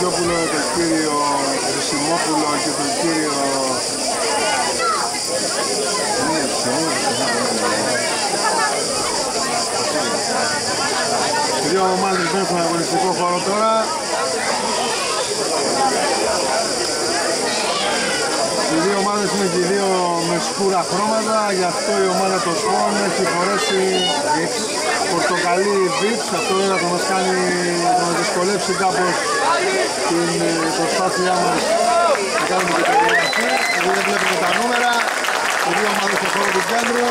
κύριο Φυσιόπουλο, τον κύριο Χρυσιμόπουλο και τον κύριο Δύο ομάδες μπαίνουν στον αγωνιστικό χώρο τώρα. Οι δύο ομάδες είναι και οι δύο με σκούρα χρώματα, γι' αυτό η ομάδα των Σπον έχει φορέσει πορτοκαλί βιτς, αυτό βέβαια θα μας κάνει, θα μας δυσκολεύσει κάπως την προσπάθειά μας να κάνουμε και την εγγραφή. Εδώ δεν βλέπουμε τα νούμερα, οι δύο ομάδες στο χώρο του κέντρου,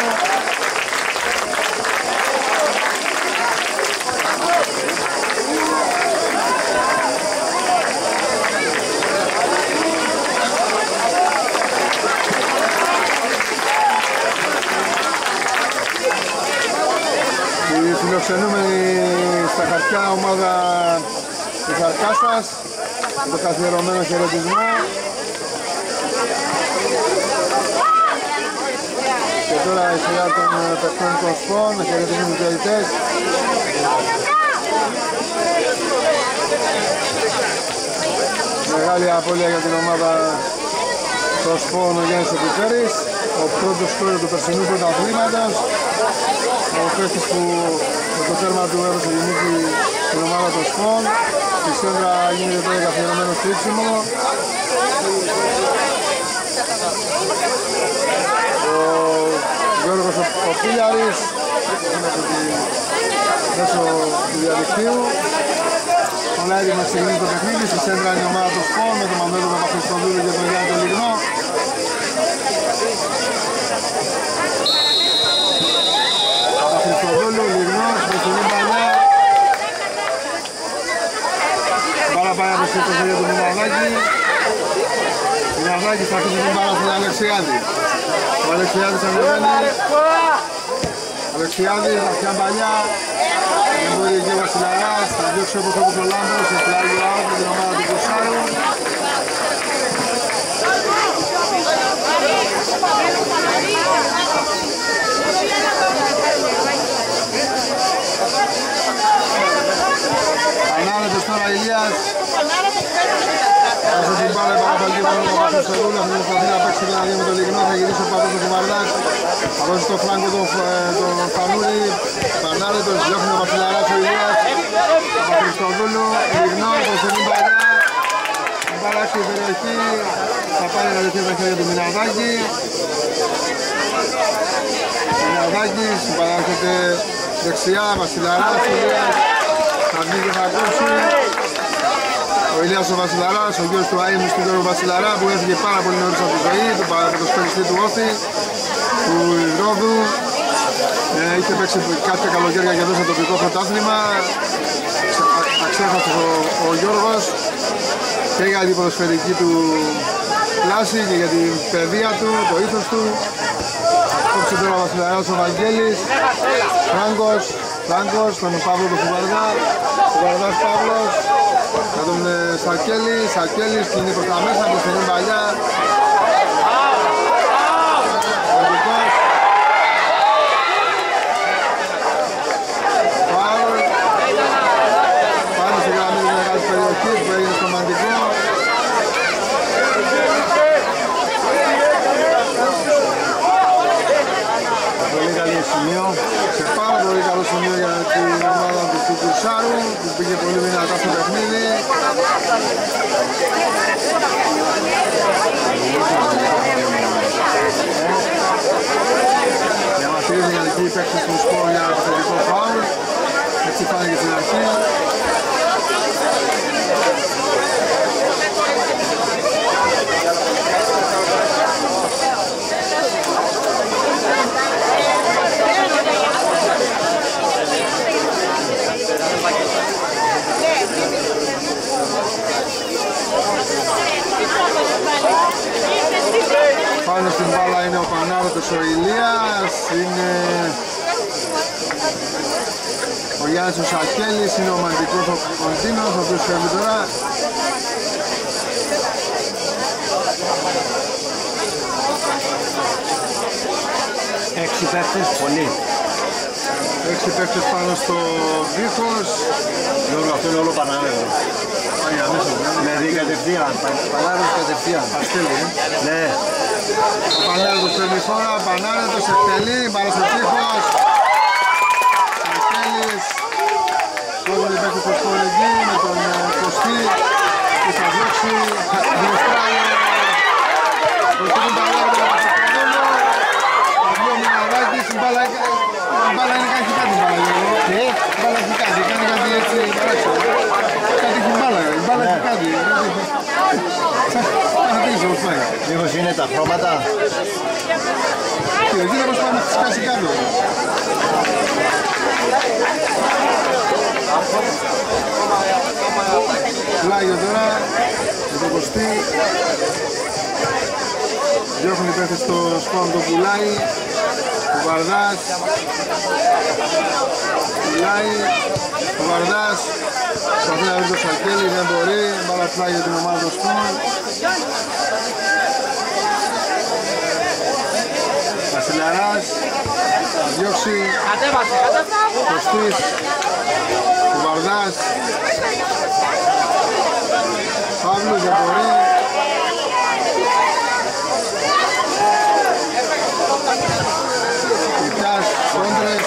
φιλοξενούμενη στα χαρτιά ομάδα της Αρκάσας με το καθιερωμένο χαιρετισμό. Και τώρα η σειρά των παιχτών των σπών με χαιρετισμούς τους διαιτητές Μεγάλη απώλεια για την ομάδα των σπών ο Γιάννης Επιφέρης ο πρώτος σκόρερ του περσινού πρωταθλήματος ο παίκτης που με το τέρμα του έδωσε γεννήθη την ομάδα των Σπον στη σέντρα γίνεται τώρα καθιερωμένο στρίψιμο ο Γιώργος ο Πίλιαρης μέσω του διαδικτύου. Όλα έτοιμα ξεκινήσει το παιχνίδι στη σέντρα είναι η ομάδα των Σπον με τον Μανώλο Παπαχριστοδούλου και τον Γιάννη τον Λιγνό. Χριστοδούλου, Λιγνός, Μεσονή Παλιά. Πάρα πάει από στο χέρια του Μιναδάκη. Μιναδάκη θα αφήσει την πάρα στον Αλεξιάδη. Ο Αλεξιάδης ανεβαίνει. Αλεξιάδης, Μαχιά Παλιά. Δεν μπορεί εκεί ο Βασιλαράς, θα διώξει όπως όπως ο Λάμπρος, σε πλάγιο out με την ομάδα του Κουσάρου. Ανάρετος τώρα Ηλίας. Όσο την μπάλα η παραπαλική πάνω από τον Σερούλη αυτή προσπαθεί να παίξει και να δει με το Λιγνό θα γυρίσει ο Παπούς του Κουμαρδάκ θα δώσει το φράγκο τον Φανούρη Πανάρετος διώχνει ο Βασιλαράς ο Ηλίας. Ο Χριστοδούλου Λιγνό, προσελή μπαλιά η μπάλα έχει περιοχή. Θα πάρει να δεθεί τα χέρια του Μιναδάκη. Μιναδάκης συμπαράγεται δεξιά Βασιλαράς Ηλίας θα βγει και θα κόψει ο Ηλίας ο Βασιλαράς, ο γιος του Αΐμου του Γιώργου Βασιλαρά που έφυγε πάρα πολύ νωρίς από τη ζωή, του ποδοσφαιριστή του Όθη, του Ιδρόδου. Ε, είχε παίξει κάποια καλοκαίρια και εδώ στο τοπικό πρωτάθλημα. Αξέχαστος ο, ο Γιώργος και για την ποδοσφαιρική του κλάση και για την παιδεία του, το ήθος του. Κόψε τώρα ο Βασιλαράς ο Βαγγέλης, Φράγκος, Φράγκος, τον Παύλο του Φουβαρδά, Φουβαρδάς Παύλος, για τον Σακέλη, Σακέλης κινεί προς τα μέσα, προς την παλιά. Κοντικός. Φάουλ. Πάνω στη γραμμή της μεγάλης περιοχής που έγινε στο μαντικό. Πολύ καλή σημείο, σε πάρα πολύ καλό σημείο για την ομάδα του Κουκουρσάρου που πήγε πολύ δυνατά στο παιχνίδι. Διαμαρτυρήθηκαν εκεί οι παίκτες του σκορ για το θετικό φάουλ. Έτσι φάνηκε στην αρχή. Πάνω στην μπάλα είναι ο Πανάροτος ο Ηλίας, είναι ο Γιάννης ο Σακέλης, είναι ο Μαντικός ο Κοντίνος, ο οποίος φεύγει τώρα. έξι παίκτες, πολύ. Έξι παίκτες πάνω στο δίχως. Γιώργο, αυτό είναι όλο Παναγέδο. Πάει αμέσως. ναι. Δηλαδή κατευθείαν, Πανάγος κατευθείαν. Αστέλει, ε. Ναι, Ο Πανάρετος παίρνει φορά, ο Πανάρετος εκτελεί, μπάλα στο τείχος. Κόβουν οι παίκτες στο σκορ εκεί με τον ε, Κωστή και θα διώξει Δημοστράγιο. Βοηθούν τα λόγια του Παπαδόλου. Παυλό Μιναδάκης, η μπάλα έκα- η μπάλα είναι κάτι κάτι η μπάλα Γιώργο. Τι? Η μπάλα έχει κάτι, κάνει κάτι έτσι παράξενο. Κάτι έχει μπάλα, η μπάλα έχει κάτι. Θα χτίσει όπως πάει. μήπως είναι τα χρώματα. Κύριε, κοίτα πως πάμε να τη σκάσει κάτω. Πλάγιο τώρα, με το κοστί. Διώχνουν οι παίχτες στο σπάμα το πουλάει. Ο Βαρδάς. Πουλάει. Ο Βαρδάς. Προσπαθεί να βρει το Σακέλη, δεν μπορεί. Μπάλα πλάγιο για την ομάδα του Σπον. Βασιλαράς. Θα διώξει. Κωστής. Ο Βαρδάς. Παύλος δεν μπορεί. Πιτάς, κόντρες.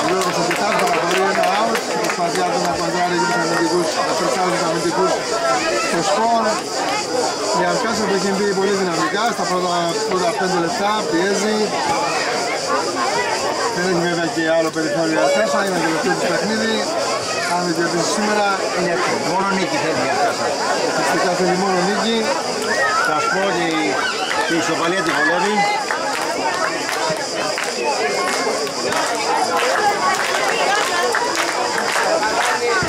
Ο Γιώργος ο Πιτάς παραπορεί ένα out. Προσπαθιά του να κοντράρει και τους αμυντικούς, να φρεσάρει τους αμυντικούς στο σκορ. Η Αλκάσσα το έχει μπει πολύ δυναμικά στα πρώτα, πρώτα 5 λεπτά, πιέζει. Δεν έχει βέβαια και άλλο περιθώριο η Αλκάσσα, είναι το τελευταίο της παιχνίδι. Αν δεν κερδίσει σήμερα, Είναι μόνο νίκη θέλει για αυτά. ουσιαστικά θέλει μόνο νίκη. Θα σου πω ότι η ισοπαλία τη βολεύει.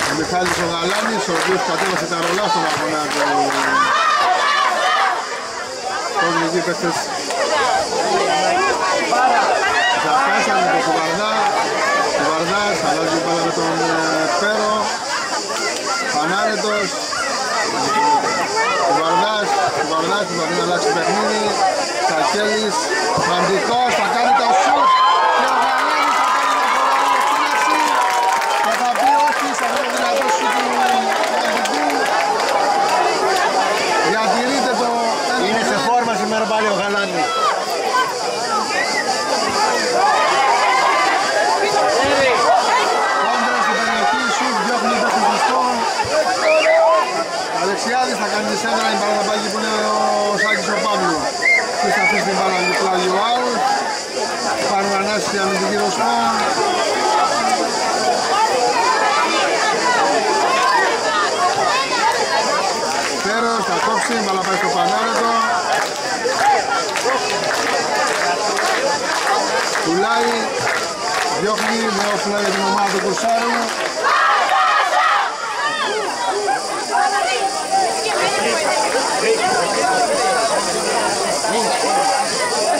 Ο Μιχάλης ο Γαλάνης, ο οποίος κατέβασε τα ρολά στον αγώνα του. Κόβουν εκεί οι παίχτες. Ζαφκάσαν με τον Κουβαρδά. Κουβαρδάς, αλλάζει η μπάλα με τον ε, Πέρο. Πανάρετος. Κουβαρδάς, Κουβαρδάς προσπαθεί να αλλάξει παιχνίδι. Σακέλης, Μαντικός, θα κάνει το σουτ. Και ο Γαλάνης θα κάνει ένα φορά στην αρχή. Και θα πει όχι σε αυτό το δυνατό σουτ του Μαντικού. Διατηρείται το Είναι σε φόρμα σήμερα πάλι ο Γαλάνης. Κόντρα στην περιοχή, σουτ, διώχνει το χρυσό. Αλεξιάδης θα κάνει τη σέντρα, η μπάλα θα πάει εκεί που είναι ο Σάκης ο Παύλου. Και θα αφήσει την μπάλα του πλάγιο out. Πάρουν ανάση για αμυντική δοσμό. Πέρος, θα κόψει, η μπάλα πάει στο πανάρετο. Πουλάει, διώχνει, νέο φλаг για την ομάδα του Κουρσάρου.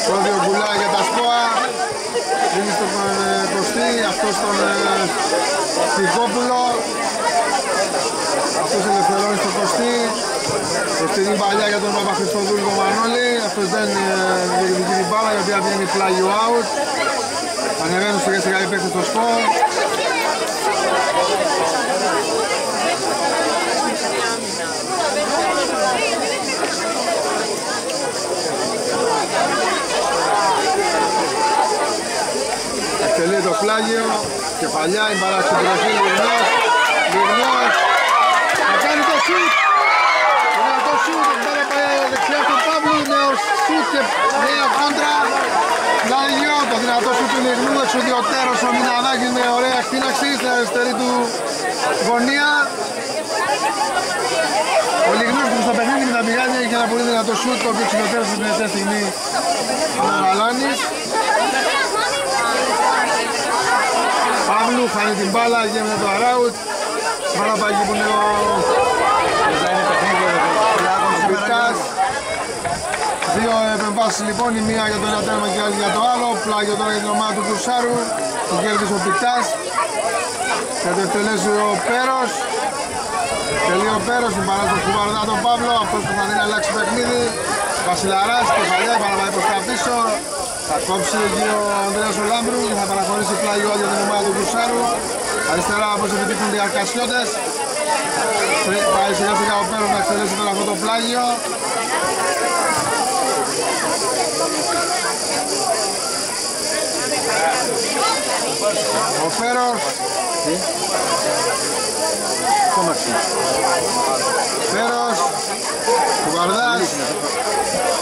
Κόβει ο Δίνει στον ε, Κωστή, αυτός τον ε, Φυγόπουλο. Αυτός ελευθερώνει στον Κωστή. Κωστή παλιά για τον Παπαχριστοδούλη τον Μανώλη. Αυτός δεν ε, διεκδικεί την μπάλα, η οποία βγαίνει πλάγιο out. Ανεβαίνουν σιγά σιγά οι παίκτες στο σκορ. Εκτελεί το πλάγιο, κεφαλιά, η μπάλα στην περιοχή, Λιγνός, Λιγνός, θα κάνει το σουτ, είναι το σουτ, η μπάλα πάει δεξιά στον Παύλου, νέος σουτ και νέα κόντρα, πλάγιο, το δυνατό σουτ του Λιγνού, εξωδιωτέρος ο Μιναδάκης με ωραία εκτείναξη στην αριστερή του γωνία. Ο Λιγνός που στο παιχνίδι με τα πηγάδια είχε ένα πολύ δυνατό σουτ, το οποίο εξωδιωτέρωσε στην τελευταία στιγμή ο Γαλάνης. Παύλου χάνει την μπάλα, γίνεται το αράουτ. Μπάλα πάει εκεί που είναι ο Θα είναι παιχνίδι για τον Πλάκο σήμερα. Πιτάς. Δύο επεμβάσεις λοιπόν, η μία για το ένα τέρμα και η άλλη για το άλλο. Πλάγιο τώρα για την ομάδα του Κουρσάρου. Το κέρδισε ο Πιτάς. Θα το εκτελέσει ο Πέρος. Τελείω ο Πέρος, την παρά στον Κουβαρδά τον Παύλο. Αυτός που θα δει να αλλάξει παιχνίδι. Βασιλαράς, κεφαλιά, η μπάλα πάει προς τα πίσω. Θα κόψει εκεί ο Ανδρέας ο Λάμπρου και θα παραχωρήσει πλάγιο για την ομάδα του Κουρσάρου. Αριστερά όπως επιτύχουν οι Αρκασιώτες. Πάει σιγά σιγά ο Πέρος να εξελίσει τώρα αυτό το πλάγιο. Ο Φέρος. Φέρος. Ο Βαρδάς.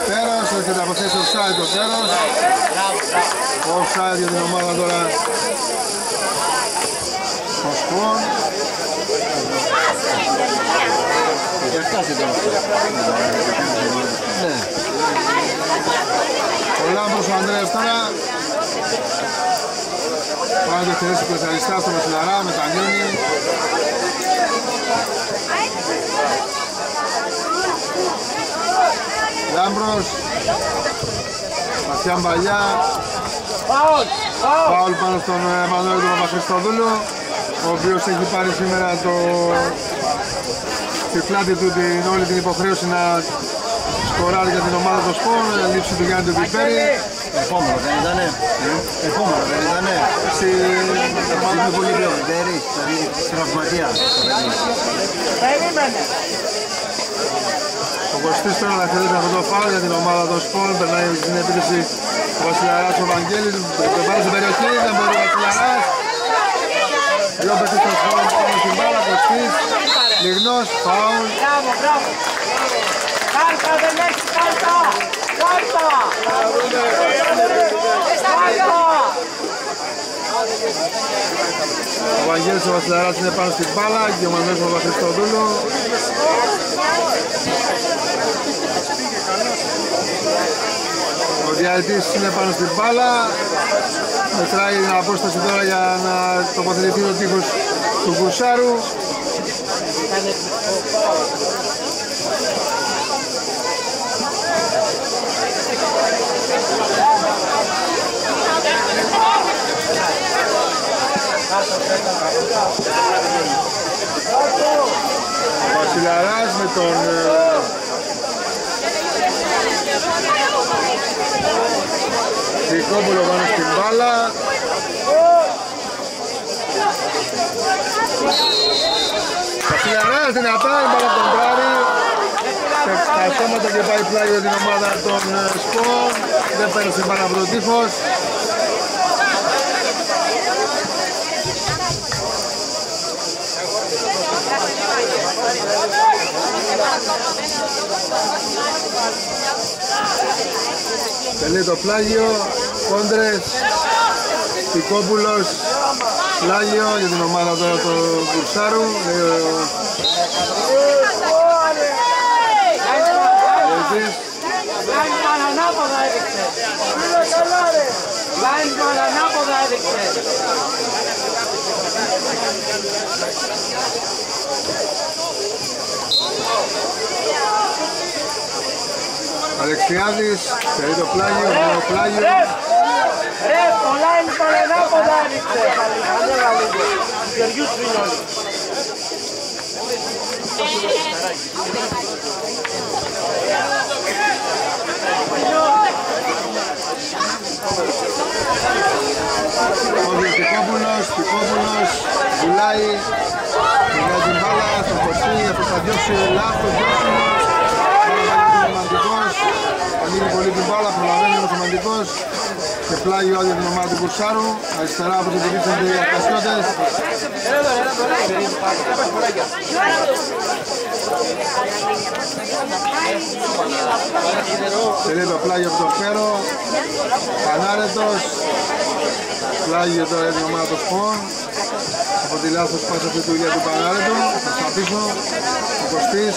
Φέρος. Έρχεται από θέση offside ο Φέρος. Offside για την ομάδα τώρα. Ο Σπον. Ναι. Ο Λάμπρος ο Ανδρέας τώρα. Πάει να θέση πλεσαριστά στο Μεσηλαρά, μετανιώνει. Λάμπρος. Μαθιά Μπαλιά. Φάουλ πάνω στον ε, Μανώλη του Παπαχριστοδούλου ο οποίος έχει πάρει σήμερα το στη πλάτη του την, όλη την υποχρέωση να σκοράρει για την ομάδα του Σπορ, λήψη του Γιάννη του Πιπέρη. Επόμενο δεν ήτανε. Επόμενο δεν ήτανε. Στη Είναι πολύ πιο Πιπέρη, δηλαδή τραυματίας. Ο Κωστής τώρα να χαιρετήσει αυτό το φάουλ για την ομάδα των Σπορ, περνάει στην επίθεση ο Βασιλιαράς ο Βαγγέλης, τον πάρει στην περιοχή, δεν μπορεί ο Βασιλιαράς. Δύο παίκτες των Σπορ πάνω στην μπάλα, Κωστής, Λιγνός, φάουλ. Μπράβο, μπράβο. Κάρτα δεν έχεις κάρτα. Κάρτα. Κάρτα. Ο Βαγγέλης ο Βασιλαράς είναι πάνω στην μπάλα και ο Μανώλης ο Παπαχριστοδούλου. Ο διαετής είναι πάνω στην μπάλα. Μετράει την απόσταση τώρα για να τοποθετηθεί ο τείχος του Κουσάρου. Ο Βασιλαράς με τον ε, Δικόπουλο πάνω στην μπάλα. Βασιλαράς δυνατά, η μπάλα τον τράρει. Τα στόματα και πάει πλάγιο την ομάδα των ε, Σπορ. Δεν πέρασε την μπάλα από τον τείχος. Τελεί το πλάγιο, κόντρες, Πικόπουλος, πλάγιο για την ομάδα τώρα του Κουρσάρου. λέει ο Λεζής. Λάινσμαν ανάποδα έδειξε. Λάινσμαν ανάποδα έδειξε. Αλεξιάδης, τελεί το πλάγιο, νέο πλάγιο. Ρε, ρε, το Λάινσμαν ανάποδα έδειξε. Ανέβα λίγο. Γεωργιού Τρινόλη. Ο Διευτικόπουλος, Πικόπουλος, βουλάει, πηγαίνει την μπάλα, θα χωριστεί, αυτό θα διώσει λάθος, διώσιμο. Σημαντικός, ανοίγει πολύ την μπάλα, προλαβαίνει ο σημαντικός και πλάγιο άδειο την ομάδα του Κουρσάρου, αριστερά από την διοίκησαν οι Αρκασιώτες. Τελεί το πλάγιο από το Φέρο, Πανάρετος, πλάγιο τώρα για την ομάδα των Σπον, από τη λάθος πάσα αυτή του για του Πανάρετου, προς τα πίσω, ο Κωστής,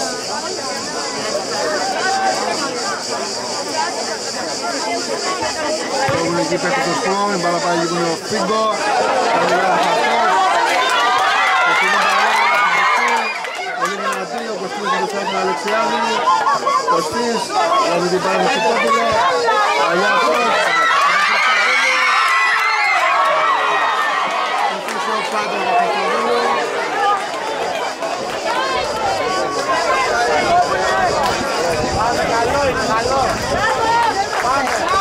Έχουν εκεί πέφτει το Σπον, η μπάλα πάει γύρω ο Φίγκο, κάνει ένα χαρτός, Κωστή είναι παρέα, πολύ δυνατή, ο Κωστής με το σάφι Αλεξιάδη, Κωστής, βάζει την πάνω στο Κόπουλο, Αγιάτος, πίσω πάντα από το Χριστοδούλου, Πάμε, καλό είναι, καλό. Πάμε.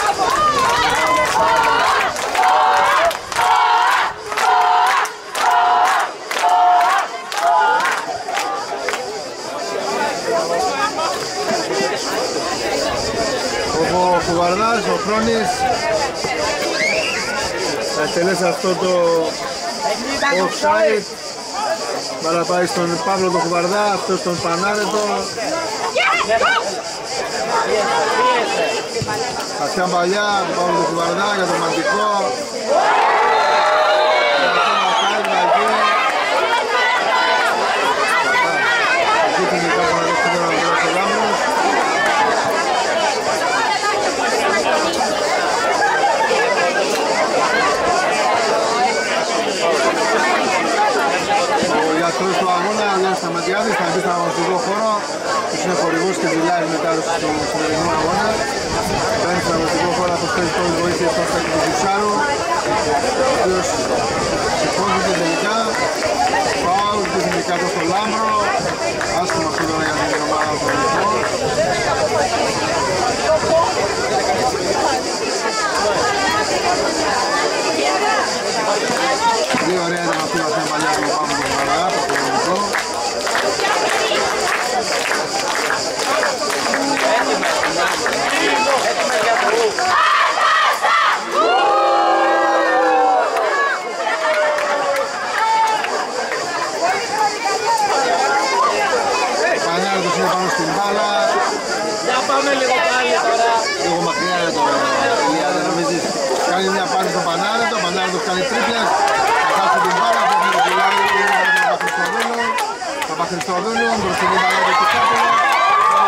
Κουβαρδάς, ο Χρόνης θα εκτελέσει αυτό το offside. Μπαλά πάει στον Παύλο τον Κουβαρδά, αυτός στον Πανάρετο Χασιά Παλιά, τον Παύλο τον Κουβαρδά για το μαντικό Εκεί την κάπου να δώσει τώρα ο Λάμπρος Ο γιατρός του αγώνα, ο Γιάννης Σταματιάδης, θα μπει στον αγωνιστικό χώρο, τους είναι χορηγός και δουλειάει μετά στο σημερινό αγώνα. Μπαίνει στον αγωνιστικό χώρο, προσφέρει πρώτη βοήθεια στον Στάκη του Ζουσάρου, ο οποίος σηκώθηκε τελικά. Φάουλ και τελικά το στο Λάμπρο, άσχημα αυτό τώρα για την ομάδα του Ολυμπιακού. Πολύ ωραία ήταν αυτή η βαθιά παλιά του Πάπου του Βαρά, το κομμωτικό. Πανιάρτος είναι πάνω στην μπάλα. Για πάμε λίγο πάλι τώρα. Λίγο μακριά είναι το Ηλία, δεν νομίζεις. Κάνει μια πάση στον Πανάρετο, ο Πανάρετος κάνει τρίπλες. Θα χάσει την μπάλα, θα έχει το πουλάρι, είναι τον Παπαχριστοδούλου. Παπαχριστοδούλου, μπροστινή μπάλα για το Τσάπολο.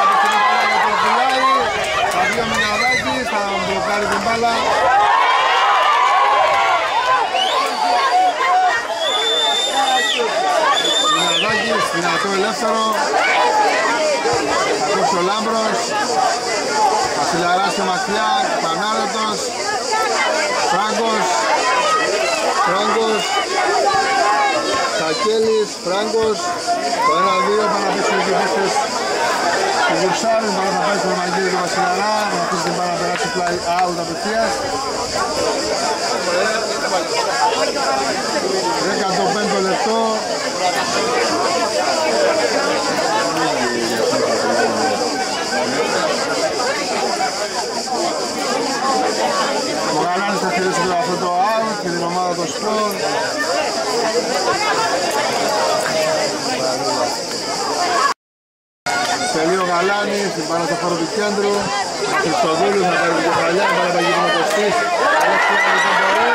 Μπροστινή μπάλα για το πουλάρι. Θα βγει ο Μιναδάκης, θα μπλοκάρει την μπάλα. Μιναδάκης, δυνατό ελεύθερο. Θα κόψει ο Λάμπρος. Βασιλιαράς και Μακλιά, Πανάρετος. Φράγκος, Φράγκος, Σακέλης, Φράγκος, το 1-2 πάνε να πέσουν οι παίχτες του Βουρσάρου, πάνε να πάει στον Μαγγίδη του Βασιλιαρά, να αφήσει την πάρα να περάσει πλάι out απευθείας. 15ο λεπτό. Ο Γαλάνης θα χειρίσει τώρα αυτό το out και την ομάδα των σπορ. Τελεί ο Γαλάνης, την πάρα στο χώρο του κέντρου. Χριστοδούλου θα πάρει την κεφαλιά, πάρα πάει γύρω το στής. Αλεξιάδης δεν μπορεί.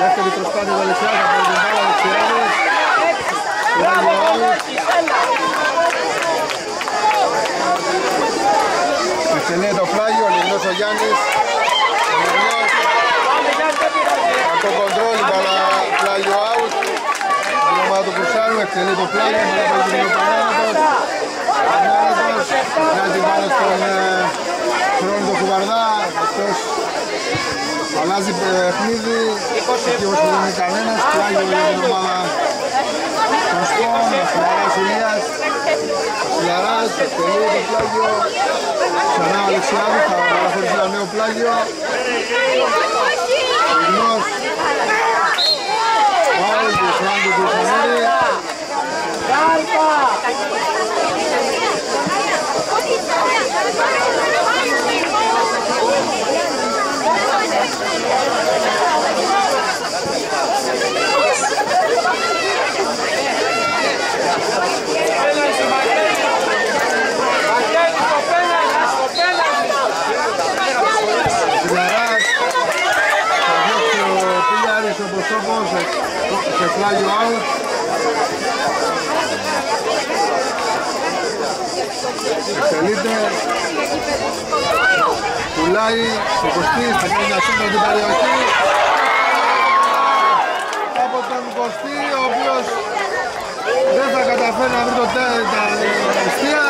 Δεύτερη προσπάθεια του Αλεξιάδη, θα πάρει την μπάλα Αλεξιάδης. Πήραγε ο out. Εκτελεί το φλάγιο, ο Λιγνός ο Γιάννης. Ο Λιγνός, κακό κοντρόλ, η μπάλα φλάγιο out. Η ομάδα του Κουρσάρου εκτελεί το φλάγιο, η μπάλα πάει γύρω Πανάνατος. Πανάνατος, κάνει την μπάλα στον ε, χρόνο του Κουβαρδά. Αυτός αλλάζει παιχνίδι, εκεί όπως δεν είναι κανένας, φλάγιο για την ομάδα των Σπον, Βασιλιαράς Ηλίας. Βασιλιαράς, εκτελεί το φλάγιο. Ξανά ο Αλεξιάδης θα παραχωρήσει ένα νέο πλάγιο. Ιγνός. Πάουλ του Φράγκου του Σανέρη. Φιλαράς. Θα διώξει ο Πίλιαρης ο Μποσόπος σε- σε πλάγιο out. Εκτελείται. Πουλάει ο Κωστής, θα κάνει μια σύνδεση στην περιοχή. Από τον Κωστή, ο οποίος δεν θα καταφέρει να βρει το τε- τα εστία.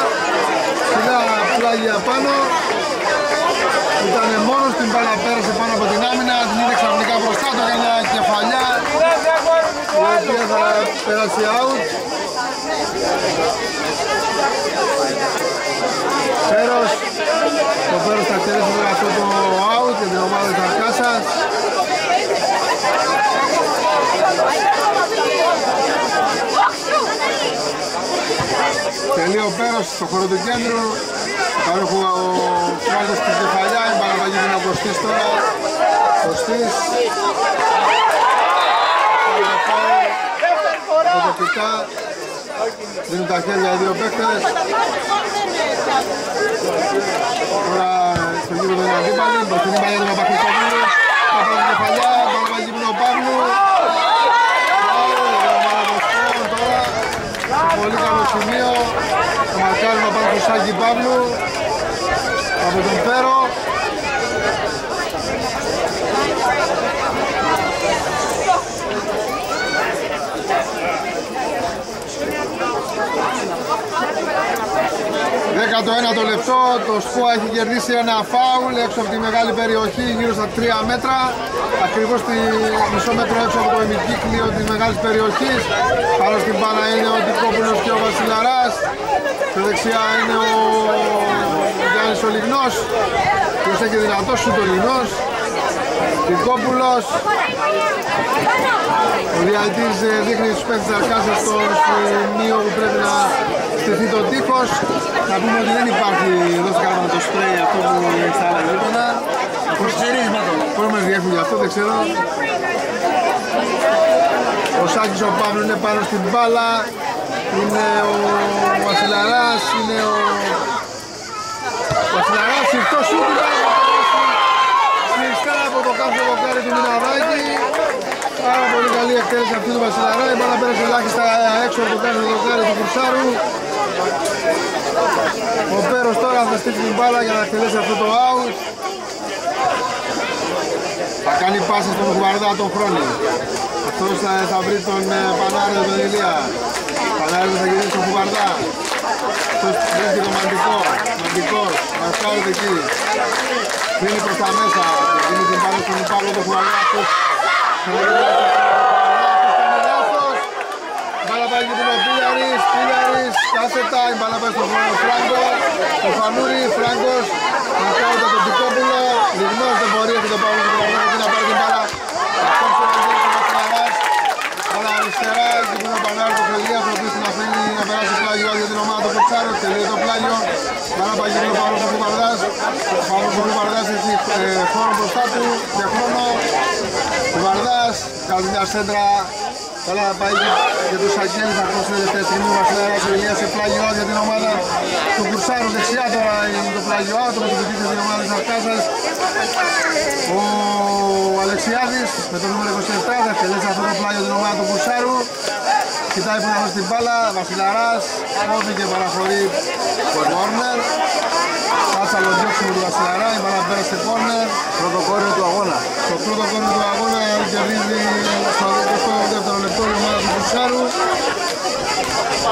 Σιγά πλάγια πάνω. Ήταν μόνος την μπάλα πέρασε πάνω από την άμυνα, την είδε ξαφνικά μπροστά του, έκανε μια κεφαλιά η οποία θα πέρασε out. Πέρος, το Πέρος θα εκτελέσει τώρα αυτό το out για την ομάδα της Αρκάσας. Τελεί ο Πέρος στο χώρο του κέντρου. Παρέχω ο Φράγκος στην κεφαλιά, η Παναγαγή είναι ο Κωστής τώρα. Κωστής. Αποδοτικά. Δίνουν τα χέρια οι δύο παίκτες. Τώρα στο γύρο δεν είναι αντίπαλοι. Μπροστινή παλιά του Παπαχριστόπουλου. Παπα την κεφαλιά, Παναγαγή είναι ο Παύλου. Πολύ καλό σημείο. Το μαρκάρισμα πάνω στο Σάκη Παύλου. Από τον Πέρο. Δέκατο ένατο λεπτό, το ΣΚΟΑ έχει κερδίσει ένα φάουλ έξω από τη μεγάλη περιοχή, γύρω στα 3 μέτρα, ακριβώς τη μισό μέτρο έξω από το ημικύκλιο της μεγάλης περιοχής. Πάνω στην μπάλα είναι ο Τικόπουλος και ο Βασιλαράς. Στη δεξιά είναι ο Γιάννης ο Λιγνός, ποιος έχει δυνατό σου το Λιγνός. Τικόπουλος. Ο διαιτής ε, δείχνει στους παίκτες Αρκάσας στο σημείο που πρέπει να στηθεί το τείχος. Να πούμε ότι δεν υπάρχει εδώ στην κάρτα το σπρέι αυτό που έχει στα άλλα γήπεδα. Προσφυρίσματο. Πώς μας διέχουν γι' αυτό δεν ξέρω. Ο Σάκης ο Παύλου είναι πάνω στην μπάλα. Είναι ο Βασιλαράς, είναι ο Βασιλαράς, συρτό σούτ, Συγχαρητήρια από το κάθε δοκάρι του Μιναδάκη. Πάρα πολύ καλή εκτέλεση αυτή του Βασιλαρά. Η μπάλα πέρασε ελάχιστα έξω από το κάθε δοκάρι του Κουρσάρου. Ο Πέρος τώρα θα στήσει την μπάλα για να εκτελέσει αυτό το out. Θα κάνει πάσα στον Χουαρδά τον χρόνο. Αυτός θα, θα βρει τον ε, Πανάρη τον Ηλία. Πανάρη θα γυρίσει στον Χουαρδά. Αυτός βρέχει το μαντικός. Μαντικός. Μασκάρεται εκεί. Κλείνει προς τα μέσα. Δίνει την μπάλα στον Παύλο τον Χουαρδά. Αυτός θα κάνει λάθος. Μπάλα πάει και τον Πίλιαρης. Πίλιαρης. Κάσετα. Η μπάλα πάει στον Φράγκο. Το Φανούρι. Φράγκος. Μασκάρεται τον Τικόπουλο. Λιγνός δεν μπορεί και τον Παύλο τον Χουαρδά. Γιατί να πάρει την μπάλα. Αυτός ο Αγγέλης ο Βασιλαράς. Αλλά αριστερά εκεί που είναι ο Πανάρης ο Χελίας ο οποίος την αφήνει να περάσει πλάγιο για την ομάδα του Κουτσάρου. Τελείω το πλάγιο. Πάρα πάει και ο Παύλος ο Κουπαρδάς. Ο Παύλος ο Κουπαρδάς έχει ε, χώρο μπροστά του και χρόνο. Κουπαρδάς κάνει μια σέντρα. Καλά πάει για τον Σαγγέλη, θα χώσει τελευταία στιγμή ο Βασιλάρας ο Ηλίας σε πλάγιο για την ομάδα του Κουρσάρου δεξιά τώρα είναι το πλάγιο out, το μετωπιτή για την ομάδας της Αρκάσας. Ο Αλεξιάδης με το νούμερο 27 θα εκτελέσει αυτό το πλάγιο την ομάδα του Κουρσάρου. Κοιτάει που να δώσει την μπάλα, Βασιλαράς, όφη και παραχωρεί κόρνερ. Άσαλο διώξιμο του Βασιλαρά, η μπάλα πέρασε κόρνερ. Πρώτο κόρνερ του αγώνα. Στο πρώτο κόρνερ του αγώνα κερδίζει στο 22ο λεπτό η ομάδα του Κουρσάρου.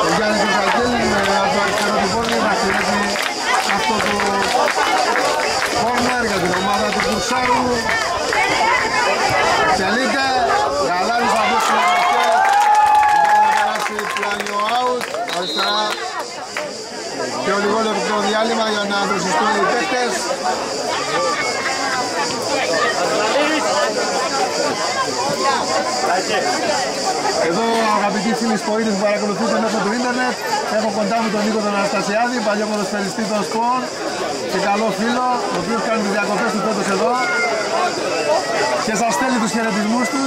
Ο Γιάννης ο Σαγγέλης με από το αριστερός του πόδι θα χειρίζει αυτό το κόρνερ για την ομάδα του Κουρσάρου. Τελείται, Γαλάνης θα δώσει την τελευταία. Θα περάσει πλάνιο out, αριστερά και ο λιγότερο διάλειμμα για να δροσιστούν οι παίκτες. Εδώ αγαπητοί φίλοι σπορίτες που παρακολουθείτε μέσω του ίντερνετ έχω κοντά μου τον Νίκο τον Αναστασιάδη, παλιό ποδοσφαιριστή των ΣΚΟΝ και καλό φίλο, ο οποίος κάνει τις διακοπές του φέτος εδώ και σας στέλνει τους χαιρετισμούς του.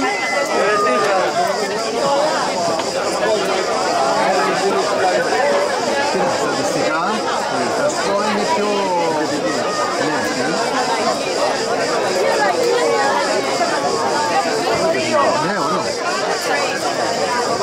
Κοίτα, στατιστικά, τα σκορ είναι πιο...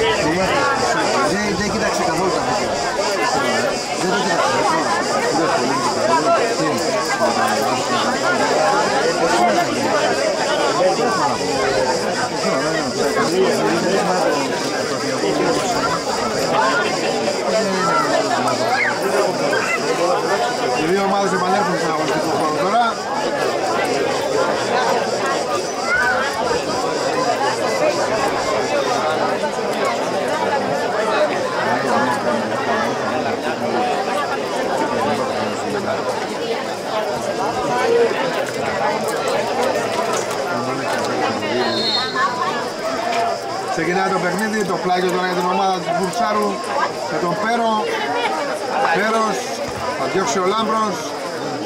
Δεν, δεν κοίταξε καθόλου τα παιδιά. Δεν Οι δύο ομάδες επανέρχονται στον αγωνιστικό χώρο τώρα ξεκινά το παιχνίδι, το πλάγιο τώρα για την ομάδα του Μπουρσάρου με τον Πέρο. Πέρος, θα διώξει ο Λάμπρος,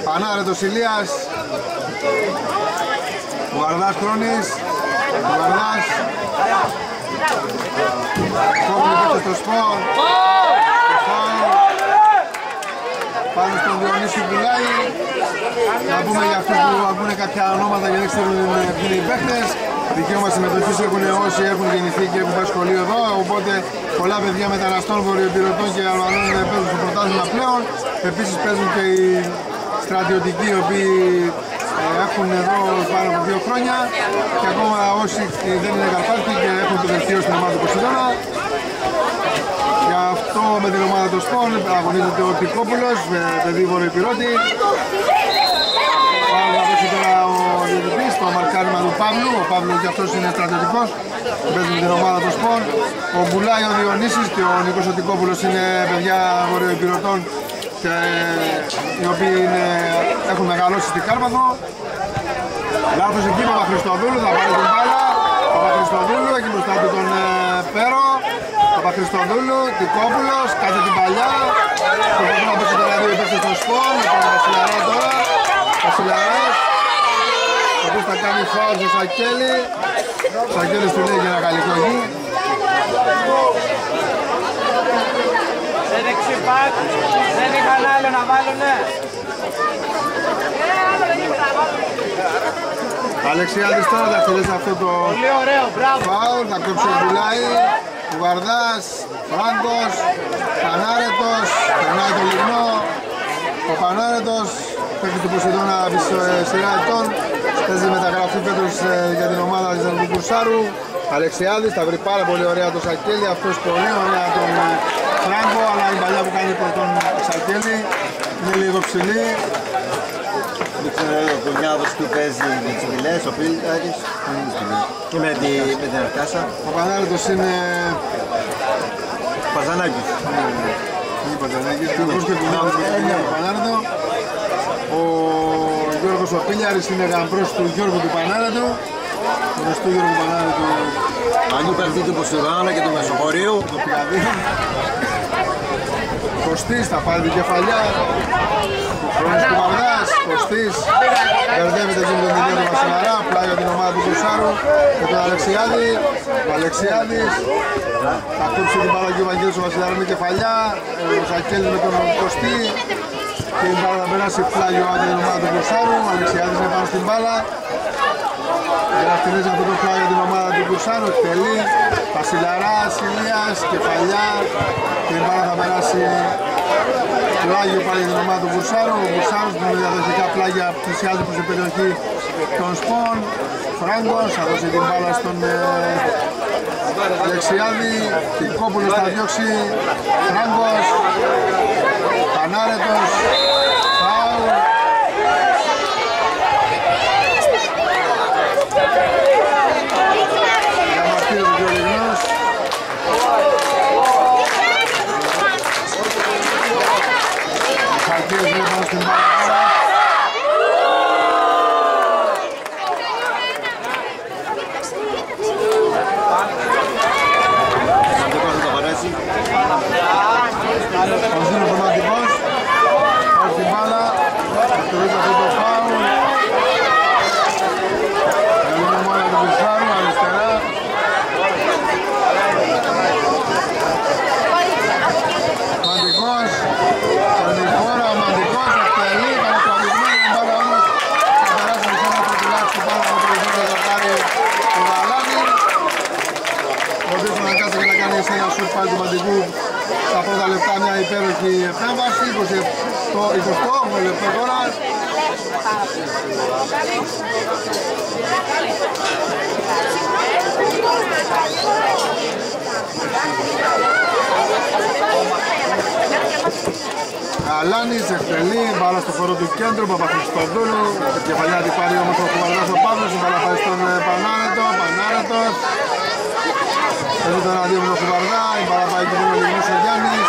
πανάρετος Ηλίας, ο Βαρδάς Κρόνης, Βαρδάς. Κόβουν πίσω στο σπορ. Το φάουλ. Πάνω στον Διονύση Πουλάη. Να πούμε για αυτούς που ακούνε κάποια ονόματα και δεν ξέρουν ποιοι είναι οι παίχτες. Δικαίωμα συμμετοχής έχουν όσοι έχουν γεννηθεί και έχουν πάει σχολείο εδώ. Οπότε πολλά παιδιά μεταναστών, βορειοπυρωτών και Αλβανών παίζουν στο πρωτάθλημα πλέον. Επίσης παίζουν και οι στρατιωτικοί οι οποίοι ε, έχουν εδώ πάνω από δύο χρόνια και ακόμα όσοι δεν είναι καρπάτικοι και έχουν το δελτίο στην ομάδα του Ποσειδώνα. Γι' αυτό με την ομάδα του Σπον αγωνίζεται ο Τικόπουλος, παιδί βορειοπυρώτη. Πάμε να δώσει τώρα ο διαιτητής, το μαρκάρισμα του Παύλου. Ο Παύλου και αυτός είναι στρατιωτικός. Παίζει με την ομάδα του Σπον. Ο Μπουλάι, ο Διονύσης και ο Νίκος Οτικόπουλος είναι παιδιά βορειοεπιρωτών και οι οποίοι είναι, έχουν μεγαλώσει στην Κάρπαθο. Λάθος εκεί, Παπαχριστοδούλου, θα πάρει την μπάλα. Παπαχριστοδούλου, εκεί μπροστά του τον ε, Πέρο. Παπαχριστοδούλου, Τικόπουλος, κάθε την παλιά. Προσπαθούν να παίξει τώρα δύο παίξεις στο σπον, με τον Βασιλαρά τώρα. Βασιλαράς, ο οποίος θα κάνει φάουλ στο Σακέλη. Ο Σακέλης του λέει για ένα γαλλικό γη. Σε δεξιπάκ, δεν είχαν άλλο να βάλουνε. Αλεξιάδης τώρα θα εκτελέσει αυτό το Πολύ ωραίο, μπράβο. φάουλ, θα κόψει ο Μπουλάη, ο Βαρδάς, Φράγκος, Πανάρετος, περνάει το λιγνό, ο Πανάρετος, παίκτη του Ποσειδώνα της ε, σειρά ετών, παίζει μεταγραφή φέτος ε, για την ομάδα της Ελληνικού Κουρσάρου, Αλεξιάδης, θα βρει πάρα πολύ ωραία το Σακέλη, αυτός πολύ ωραία τον ε, Φράγκο, αλλά η παλιά που κάνει προς τον Σακέλη είναι λίγο ψηλή, Δεν ξέρω, ο κουνιάδος του παίζει με τις βιλές, ο Πίλταρης και με, τη, με την Αρκάσα. ο Πανάρετος είναι Ο Παζανάκης. Τίποτα, δεν έχει την και του Ναύου του Πανάρετο. Ο Γιώργος ο Πίλιαρης είναι γαμπρός του Γιώργου του Πανάρετο. Γνωστού Γιώργου Πανάρετου Αν παίχτη του Ποσειδώνα και του Μεσοχωρίου. το πηγαδί. Κωστής θα πάρει την κεφαλιά. Ο Χρόνης του Βαρδάς, Κωστής. Μπερδεύεται εκεί με τον Ηλία του Βασιλαρά, πλάι για την ομάδα του Κουσάρου και τον Αλεξιάδη. Ο Αλεξιάδης θα κόψει την μπάλα και ο Βαγγέλης ο Βασιλαρά με κεφαλιά. Ο Σακέλης με τον Κωστή. Και η μπάλα θα περάσει πλάγιο για την ομάδα του Κουσάρου. Ο Αλεξιάδης είναι πάνω στην μπάλα. Για να στηρίζει αυτό το πλάγιο την ομάδα του Κουρσάνου, εκτελεί Βασιλαράς, Ηλίας, κεφαλιά και η μπάλα θα περάσει πλάγιο πάλι για την ομάδα του Κουρσάνου. Ο Κουρσάνος με διαδοχικά πλάγια πλησιάζει προς την περιοχή των Σπον. Φράγκος θα δώσει την μπάλα στον ε, Αλεξιάδη. Κικόπουλος θα διώξει. Φράγκος. Πανάρετος. Φάουλ. Διαμαρτύρεται και ο Λιγνός. Χαρτίες λέει πάνω στην μπάλα. Δεν πάει να το παρέσει. Ο Ζήνος Ρομαντικός. Πάρει την μπάλα. Εκτελείται αυτό το φάουλ. Καλή ομάδα του Βυσάρου, αριστερά. Μαντικός. Καλή χώρα, ο Μαντικός. Εκτελεί. Καλή η μπάλα όμως. Θα περάσει μισό μέτρο τουλάχιστον πάνω από το περιθώριο θα πάρει ο Γαλάνη. Ο οποίος αναγκάζεται και να κάνει σε ένα σουτ πάλι του Μαντικού στα πρώτα λεπτά μια υπέροχη επέμβαση, 28 λεπτό τώρα. Αλάνης εκτελεί, μπάλα στο χώρο του κέντρου, Παπαχριστοδούλου, κεφαλιά την πάρει όμως ο Κουβαρδάς ο Παύλος, η μπάλα πάει στον ε, Πανάρετο, Πανάρετος, Παίζει τον αντίο με τον Κουβαρδά, η μπάλα πάει και τον Λιγνός ο Γιάννης.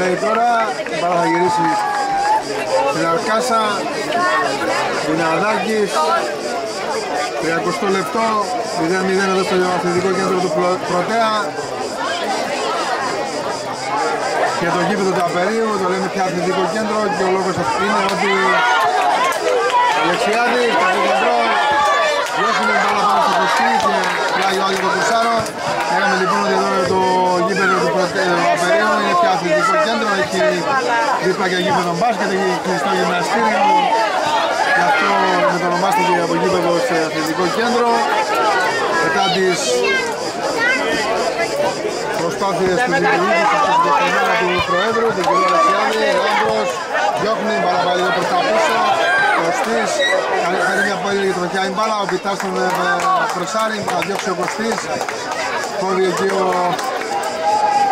λάθος. τώρα, η μπάλα θα γυρίσει στην Αρκάσα, Δυναδάκης, 30 λεπτό, 0-0 εδώ στο αθλητικό κέντρο του Πλο- Πρωτέα. Και το γήπεδο του Απερίου, το λέμε πια αθλητικό κέντρο και ο λόγος αυτός είναι ότι Αλεξιάδης, το κεντρό, διώχνει την μπάλα πάνω στο κουστί και πλάγει ο Άγιο το Κουρσάρο. Λέγαμε λοιπόν ότι εδώ το γήπεδο του Πρωτέα του Απερίου είναι πια αθλητικό κέντρο, έχει δίπλα και γήπεδο μπάσκετ, έχει κλειστό γυμναστήριο. Γι' αυτό μετονομάστηκε από γήπεδο σε αθλητικό κέντρο. Μετά τις προσπάθειες του διοικητή και συγκεκριμένα του Προέδρου, του κ. Αλεξιάδη, Λάμπρος, διώχνει, μπαλά πάλι εδώ προς τα πίσω, Κωστής, κάνει φέρει μια πολύ τροχιά η μπάλα, ο Πιτάς τον ε, προσάρει, θα διώξει ο Κωστής, κόβει εκεί ο,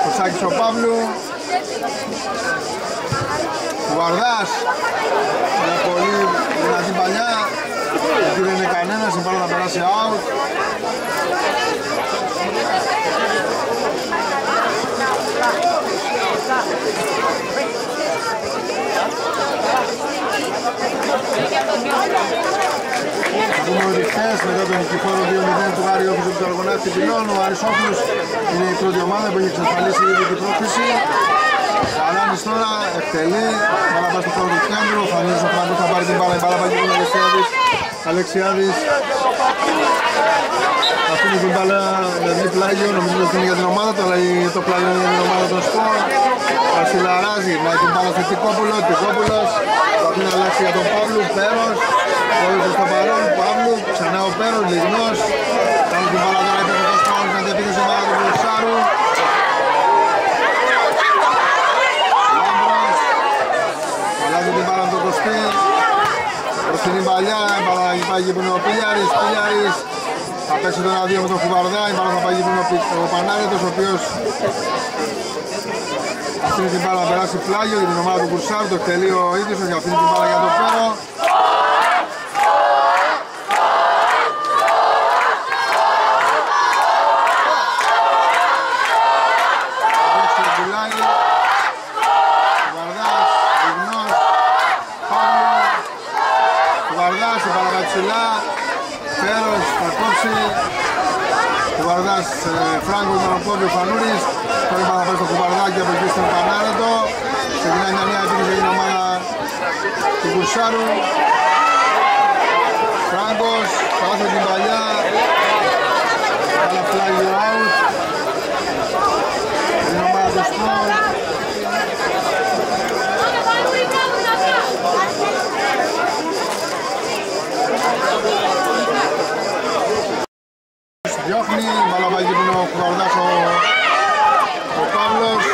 ο Σάκης ο Παύλου, ο Βαρδάς, μια πολύ δυνατή παλιά, εκεί δεν είναι κανένας, η μπάλα θα περάσει out, Θα πούμε ότι χθες μετά τον νικηφόρο 2-0 του Άρη Όφης του Αργονάκη Πυλών, ο Άρης Όφης είναι η πρώτη ομάδα που έχει εξασφαλίσει ήδη την πρόκληση. Καλάνης τώρα εκτελεί, μπάλα πάει στο χώρο του κέντρου, ο Φανίλης ο Φραγκός θα πάρει την μπάλα, η μπάλα πάει και τον Αλεξιάδης. Αλεξιάδης αφήνει την μπάλα με βγει πλάγιο, νομίζω ότι είναι για την ομάδα του, αλλά η- το πλάγιο είναι για την ομάδα των σπορ. Βασιλαράζει, με την μπάλα στο Τικόπουλο, Τικόπουλος, θα πει να αλλάξει για τον Παύλου, Πέρος, όλο προς το παρόν, Παύλου, ξανά ο Πέρος, Λιγνός, κάνει την μπάλα τώρα υπέρ του Σπόρ, με την επίθεση ομάδα του Βουσάρου. Λάμπρος, αλλάζει την μπάλα από τον Κωστή, Μπροστινή παλιά, η μπάλα πάει γύρω ο Πίλιαρης, Πίλιαρης θα παίξει τον αδείο με τον Κουβαρδά, η μπάλα θα πάει γύρω ο Πανάρετος, ο οποίος αφήνει την μπάλα να περάσει πλάγιο για την ομάδα του Κουρσάρου, το εκτελεί ο ίδιος και αφήνει την μπάλα για το πέρο. Δώσε ο Γκουλάη, Κουβαρδάς, Λιγνός, Παύλο, Κουβαρδάς, η μπάλα πάει ψηλά, Πέρος, θα κόψει, Κουβαρδάς, ε, Φράγκος, τον κόβει ο Φανούρης, το είπα θα πάει στο Κουβαρδάκι από εκεί στον Πανάρετο, ξεκινάει μια νέα επίθεση για την ομάδα του Κουρσάρου, Φράγκος, πάθε την παλιά, αλλά πλάγιο out, την ομάδα του Σπορ, διώχνει, μπάλα πάει και είναι ο Κουβαρδάς ο, ο Παύλος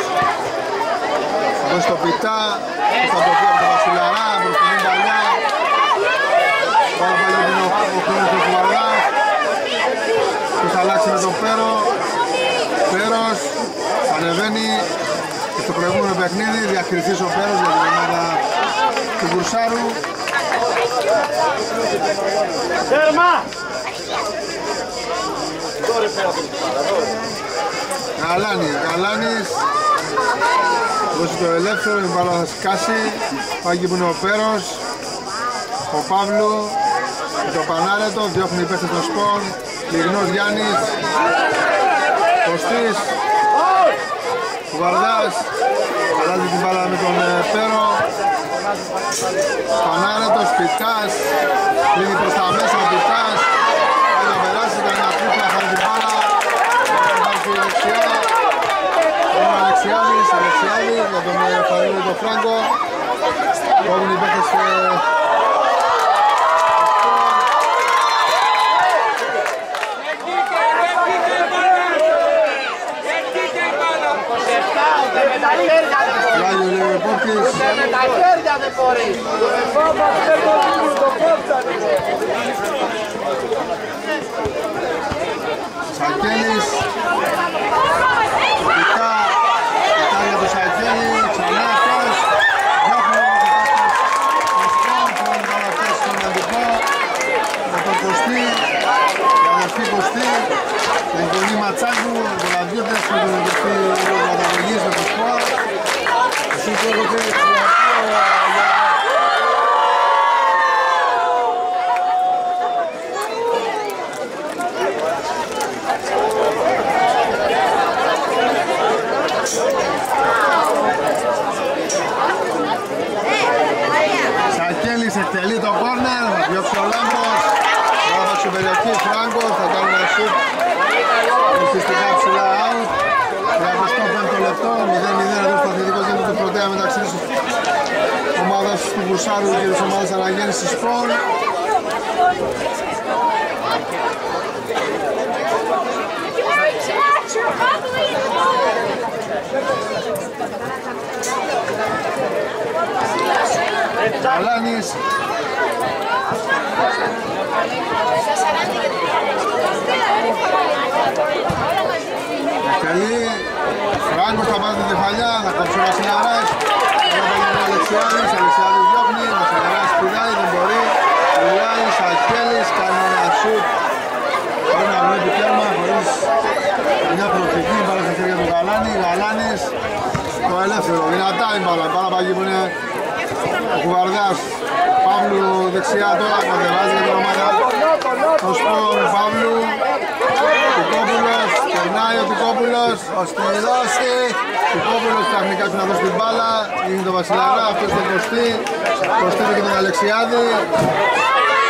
θα δώσει το πιτά θα το πει από τον Βασιλαρά προς την παλιά μπάλα πάει και είναι ο, ο Χρόνος του Κουβαρδάς και θα αλλάξει με τον Πέρο Πέρος ανεβαίνει και στο προηγούμενο παιχνίδι διακριθείς ο Πέρος για την ομάδα του Κουρσάρου Τέρμα! Καλάνη, Καλάνης δώσει το ελεύθερο, η μπάλα θα σκάσει. Πάει εκεί που είναι ο Πέρος. Ο Παύλου. Με το Πανάρετο, διώχνει η παίχτες των Σπον Λιγνός Γιάννης. Κωστής. Κουβαρδάς αλλάζει την μπάλα με τον ε, Πέρο. Πανάρετος, Πιτάς. Κλείνει προς τα μέσα ο Πιτάς πάει να περάσει, κάνει ένα τρίπλα, χάρη την μπάλα Υπάρχει η δεξιά είναι ο Αλεξιάδης, Αλεξιάδης για τον ε, Φαρίλη τον Φράγκο κόβουν οι παίκτες ε, Με τα χέρια δεν μπορεί. Πλάγιο λέει ο Επόπτης Με τα χέρια δεν μπορεί. Σακέλης Πιτά Πιτά για το Σακέλη Ξανά αυτός Διώχνει όμως ο παίκτης Το σκόν Πλέον τώρα αυτός στον αντιπό Με τον Κωστή Τον αδερφή Κωστή Τον Κολή Ματσάκου Τον Λαβιώτες Με τον αδερφή Καταγωγής Με το σκόν και εγώ θέλω Σακέλης εκτελεί το κόρνερ, θα διώξει ο Λάμπος. Τώρα θα στην περιοχή, Φράγκο θα κάνει ένα σουτ. Ουσιαστικά ψηλά out. 35 λεπτό, 0-0 εδώ στο αθλητικό κέντρο του Πρωτέα μεταξύ της ομάδας του Βουσάρου και της ομάδας αναγέννησης Σπορ. Αλάνης. Εκτελεί, Φράγκος θα πάρει την κεφαλιά, θα κόψει ο Βασιλιαράς. Τώρα πάει ο Αλεξιάδης, Αλεξιάδης διώχνει, ο Βασιλιαράς πηδάει, δεν μπορεί. Πουλάει, Σακέλης, κάνει ένα σουτ. Μπορεί να βλέπει τέρμα χωρίς μια προοπτική, μπάλα στα χέρια του Γαλάνη, Γαλάνης. Το ελεύθερο, δυνατά η μπάλα, η μπάλα πάει εκεί που είναι ο Κουβαρδάς. Παύλου δεξιά τώρα, κατεβάζει για την ομάδα το σπορ Παύλου Τικόπουλος, περνάει ο Τικόπουλος, ώστε δώσει Τικόπουλος ψάχνει κάτι να δώσει την μπάλα, είναι το Βασιλαρά, αυτός τον Κωστή. Κωστή και τον Αλεξιάδη.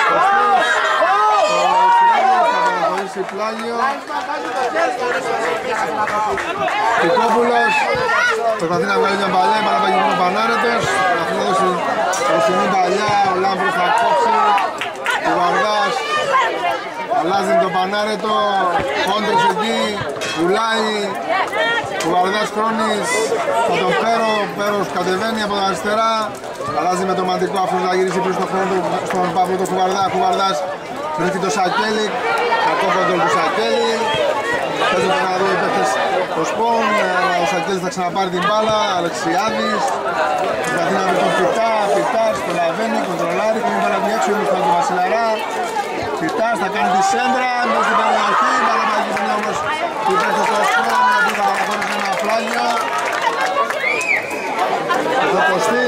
Κωστής, ο Αλεξιάδης θα προχωρήσει πλάγιο. Τικόπουλος προσπαθεί να βγάλει μια παλιά, η μπάλα πάει γύρω πανάρετος. Προσπαθεί να δώσει προσινή παλιά, ο Λάμπρος θα κόψει. Ο Βαρδάς αλλάζει το πανάρετο, κόντρος εκεί, πουλάει. Ο Βαρδάς Κρόνης θα τον Πέρο, Πέρος κατεβαίνει από τα αριστερά. Αλλάζει με το μαντικό αυτό θα γυρίσει πίσω στον χρόνο στον Παύλο του Κουβαρδά, Κουβαρδάς βρίσκει το Σακέλη, κακό κοντρόλ του Σακέλη. Παίζουν ένα δύο παίχτες το σπον, ο Σακέλης θα ξαναπάρει την μπάλα, Αλεξιάδης. Προσπαθεί να βρει τον Πιτά, Πιτάς, το λαβαίνει, κοντρολάρει, κάνει μπάλα διέξω, είναι στον Βασιλαρά Πιτάς θα κάνει τη σέντρα, μέσα στην περιοχή, μπάλα πάει και είναι όμως οι παίχτες στο σπον, γιατί θα παραχωρήσει ένα πλάγιο Το Κωστή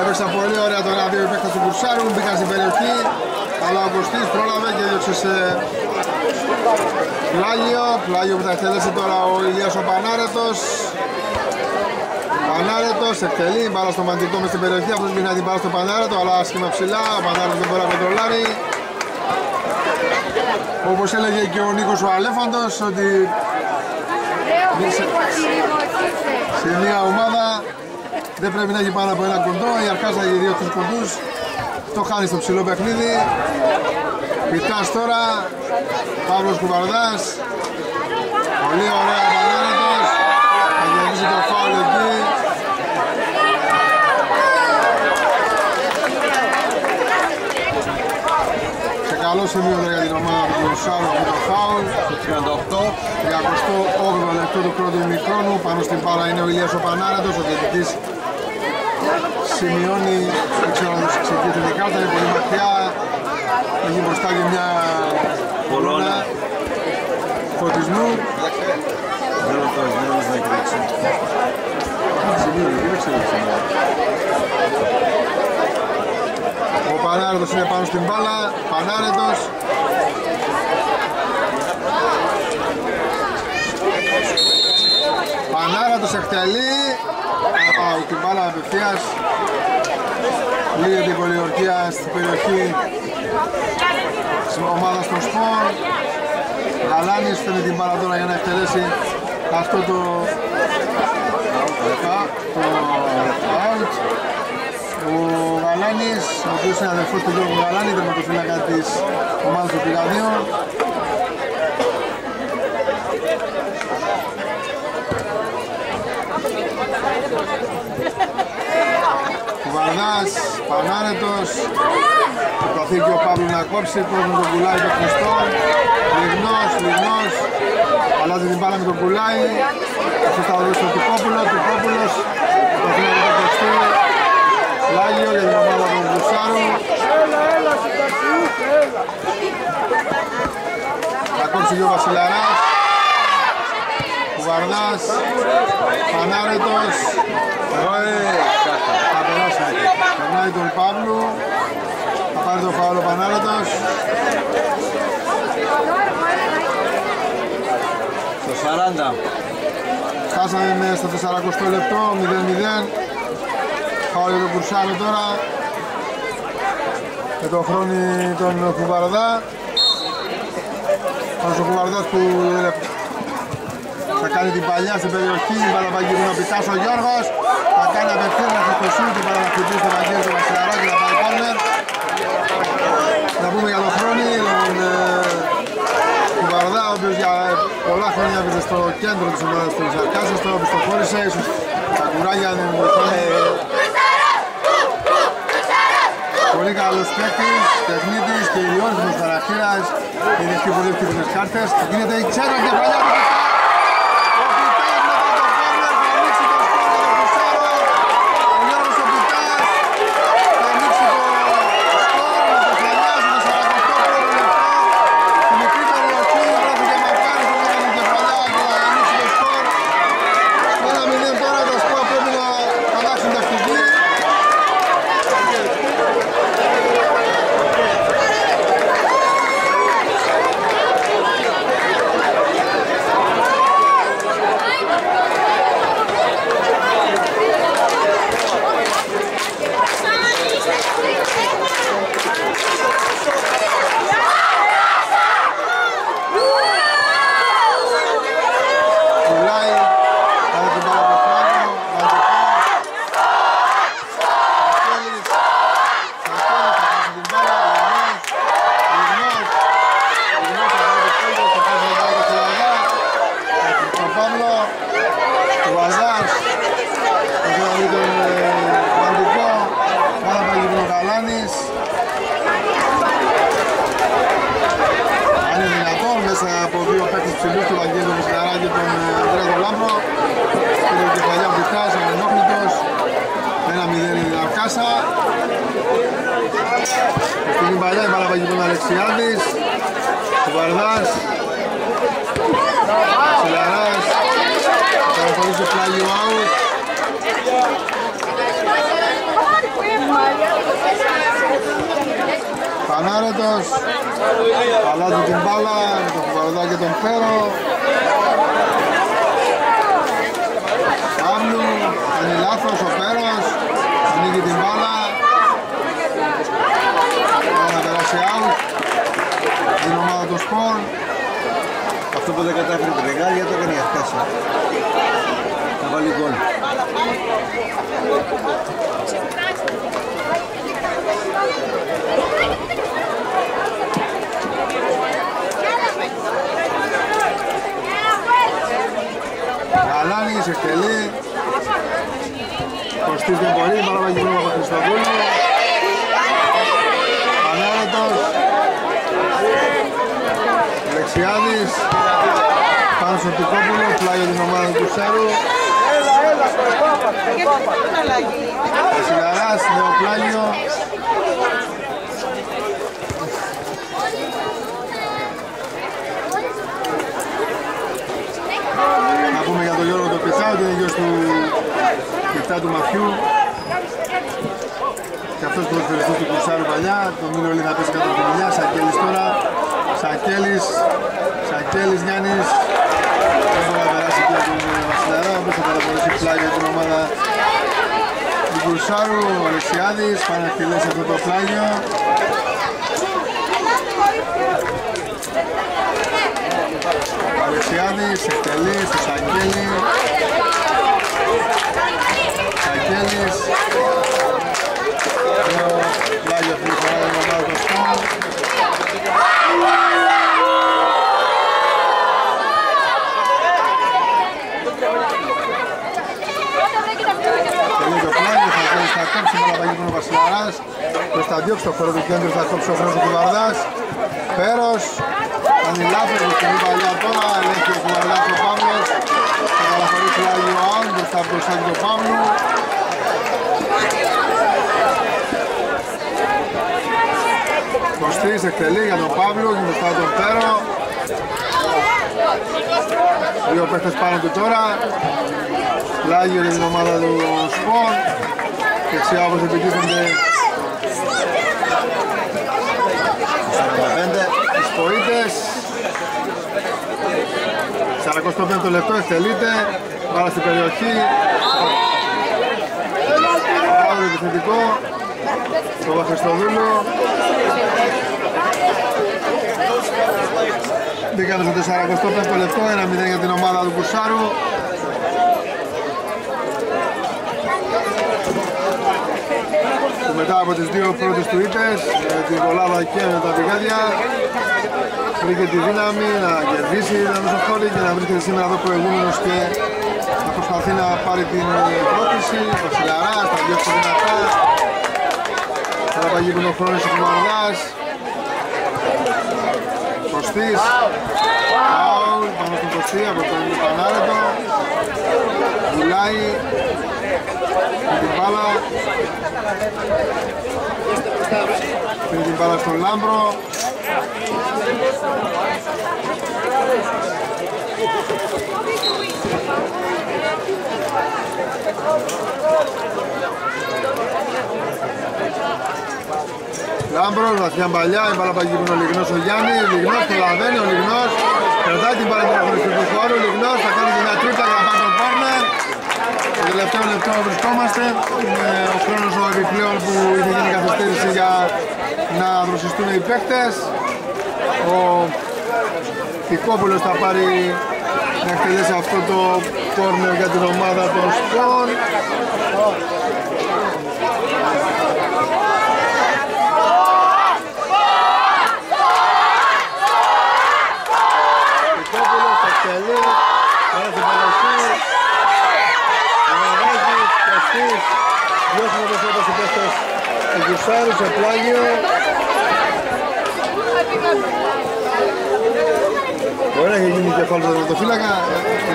έπαιξαν πολύ ωραία το ένα-δύο οι παίχτες του Κουρσάρου, μπήκαν στην περιοχή. Αλλά ο Κωστής πρόλαβε και έδιωξε σε πλάγιο, πλάγιο που θα εκτελέσει τώρα ο Ηλίας ο Πανάρετος. Πανάρετος εκτελεί, μπάλα στο μαντικό μες στην περιοχή, αυτός μπήκε την μπάλα στο Πανάρετο, αλλά άσχημα ψηλά, ο Πανάρετος δεν μπορεί να κοντρολάρει όπως έλεγε και ο Νίκος ο Αλέφαντος ότι σε μια ομάδα δεν πρέπει να έχει πάνω από ένα κοντό, η Αρκάς θα έχει δύο-τρεις κοντούς. Το χάνει στο ψηλό παιχνίδι. Πιτάς τώρα Παύλος Κουβαρδάς. Πολύ ωραία Πανάρετος Θα διαβήσει το φάουλ εκεί Σε καλό σημείο για την ομάδα του Λουσάρου αυτό το φάουλ 38 38 λεπτό του πρώτου μικρόνου πάνω στην πάρα είναι ο Ηλίας ο Πανάρετος ο διαιτητής σημειώνει, δεν ξέρω αν τους εξηγείται την κάρτα, είναι πολύ μακριά, έχει μπροστά και μια κορώνα φωτισμού. Δεν ρωτώ, δεν νομίζω να έχει δείξει. Ο Πανάρετος είναι πάνω στην μπάλα, Πανάρετος. Πανάρετος εκτελεί, από την μπάλα απευθείας. Λίγη την πολιορκία στην περιοχή της ομάδας των Σπορ. Γαλάνης θέλει την μπάλα τώρα για να εκτελέσει αυτό το το out. Ο Γαλάνης, ο οποίος είναι αδερφός του Γιώργου Γαλάνη, τερματοφύλακα της ομάδας του Πηγαδίου. Κουβαρδάς, Πανάρετος, προσπαθεί και ο Παύλου να κόψει, κόσμο τον πουλάει το Χριστό, λιγνός, λιγνός, αλλάζει την μπάλα με τον πουλάει, αυτός θα δώσει τον Τυπόπουλο, Τυπόπουλος, προσπαθεί να το κοστεί, Λάγιο για την ομάδα των Βουσάρων. Έλα, έλα, συνταξιούχε, έλα. Θα κόψει και ο Βασιλαράς. Κουβαρνάς, Πανάρετος. Θα περάσει. Περνάει τον Παύλου. Θα πάρει τον Φαύλο Πανάρετος. Στο 40. Χάσαμε στα 42 λεπτό, 0-0 φάουλ τον Κουρσάλη τώρα. Και τον χρόνι τον Κουβαρδά. Ο Κουβαρδάς που θα κάνει την παλιά στην περιοχή η Παλαπαγγύρου να πιτάσει ο Γιώργος. Θα κάνει απευθύνω στο κοσούρι και παραναχτυπεί στο Βαγγέλη του Βασιλαράκη να πάει κόρνερ να πούμε για τον χρόνι τον ε, Κουβαρδά ο οποίος για ε, πολλά χρόνια έπαιζε στο κέντρο της ομάδας του Ζαρκάσης τώρα που στο χώρισε ίσως τα κουράγια δεν βοηθάνε Πολύ καλούς παίκτης, τεχνίτης και ηλιόσμος χαρακτήρας. Είναι αυτοί που δείχνουν τις κάρτες. Γίνεται η ξέρα και παλιά supposed to you out. Πανάρετος, την μπάλα, το κουβαρδά και τον Πέρο. Παύλου, κάνει λάθος ο Πέρος, ανοίγει την μπάλα. Τώρα περάσει out, την ομάδα του σπορ. Αυτό που δεν κατάφερε την Πενεγάλια το έκανε η Αχτάσα. Λοιπόν. Καλά Γαλάνης, εκτελεί. Κωστής δεν μπορεί, παραβαγή πρόβλημα από Χριστοδούλου. Πανέρετος. Λεξιάδης. Πάνω στο πλάγιο του ο Σιγαράς, Να πούμε για τον Γιώργο το Πετσά, ότι είναι γιος του Πετσά του Μαφιού. Και αυτός που προσφερειστής του Κουρσάρου παλιά, το μήνο όλοι θα πέσει κάτω από τη Σακέλης τώρα. Σακέλης, Σακέλης Γιάννης, στη πλάγια την ομάδα του Κουρσάρου, ο Αλεξιάδης, αυτό το πλάγιο. Ο Αλεξιάδης εκτελεί στο Σαγγέλη. Σαγγέλης, το που φοράει ο Μάρκος κόψει ο Παλαπαγίου Βασιλαράς προς τα διώξει το χώρο του κέντρου θα κόψει ο Χρέος Κουβαρδάς Πέρος Ανιλάφερ που είναι παλιά τώρα ελέγχει ο Κουβαρδάς ο Παύλος. Θα καταχωρήσει ο Άγιο Άουν μπροστά από το του Παύλου. Κοστής εκτελεί για τον Παύλο και μπροστά τον Πέρο. Δύο παίχτες πάνω του τώρα. Πλάγιο είναι την ομάδα του Σπον Δεξιά όπως επιτίθενται 45. οι Σποίτες. 45 λεπτό εκτελείται. Πάρα στην περιοχή. Παύλο επιθετικό. Το Βαχριστοδούλου. Μπήκαμε στο 45 λεπτό, 1-0 για την ομάδα του Κουρσάρου. Μετά από τις δύο πρώτες του ήττες, με την κολάδα και με τα πηγάδια, βρήκε τη δύναμη να κερδίσει να Μεσοχώρη και να βρίσκεται σήμερα εδώ προηγούμενος και να προσπαθεί να πάρει την πρόκληση. Ο Σιλαράς, θα διώξει δυνατά. Θα παγεί που είναι ο χρόνος του Μαρδάς. Κωστής. Φάουλ πάνω στον Κωστή από τον Πανάρετο. Βουλάει με την μπάλα. Πήρε την μπάλα στον Λάμπρο. Λάμπρος, βαθιά μπαλιά, η μπάλα πάει ο Λιγνός ο Γιάννης, Λιγνός προλαβαίνει, ο Λιγνός κρατάει την μπάλα του αγωνιστικού χώρου, ο Λιγνός θα κάνει μια τρίπλα για να πάρει τον κόρνερ. Στο τελευταίο λεπτό βρισκόμαστε, είναι ο χρόνος ο επιπλέον που είχε γίνει καθυστέρηση για να δροσιστούν οι παίκτες. Ο Πικόπουλος θα πάρει να εκτελέσει αυτό το κόρνερ για την ομάδα των Σπον. Πικόπουλος εκτελεί, πάρα στην Παναγική. Παναγάκης, Καστής, διώχνουν όπως όπως οι παίκτες του Κουσάρου σε πλάγιο. Ωραία έχει γίνει κεφάλι του τερματοφύλακα,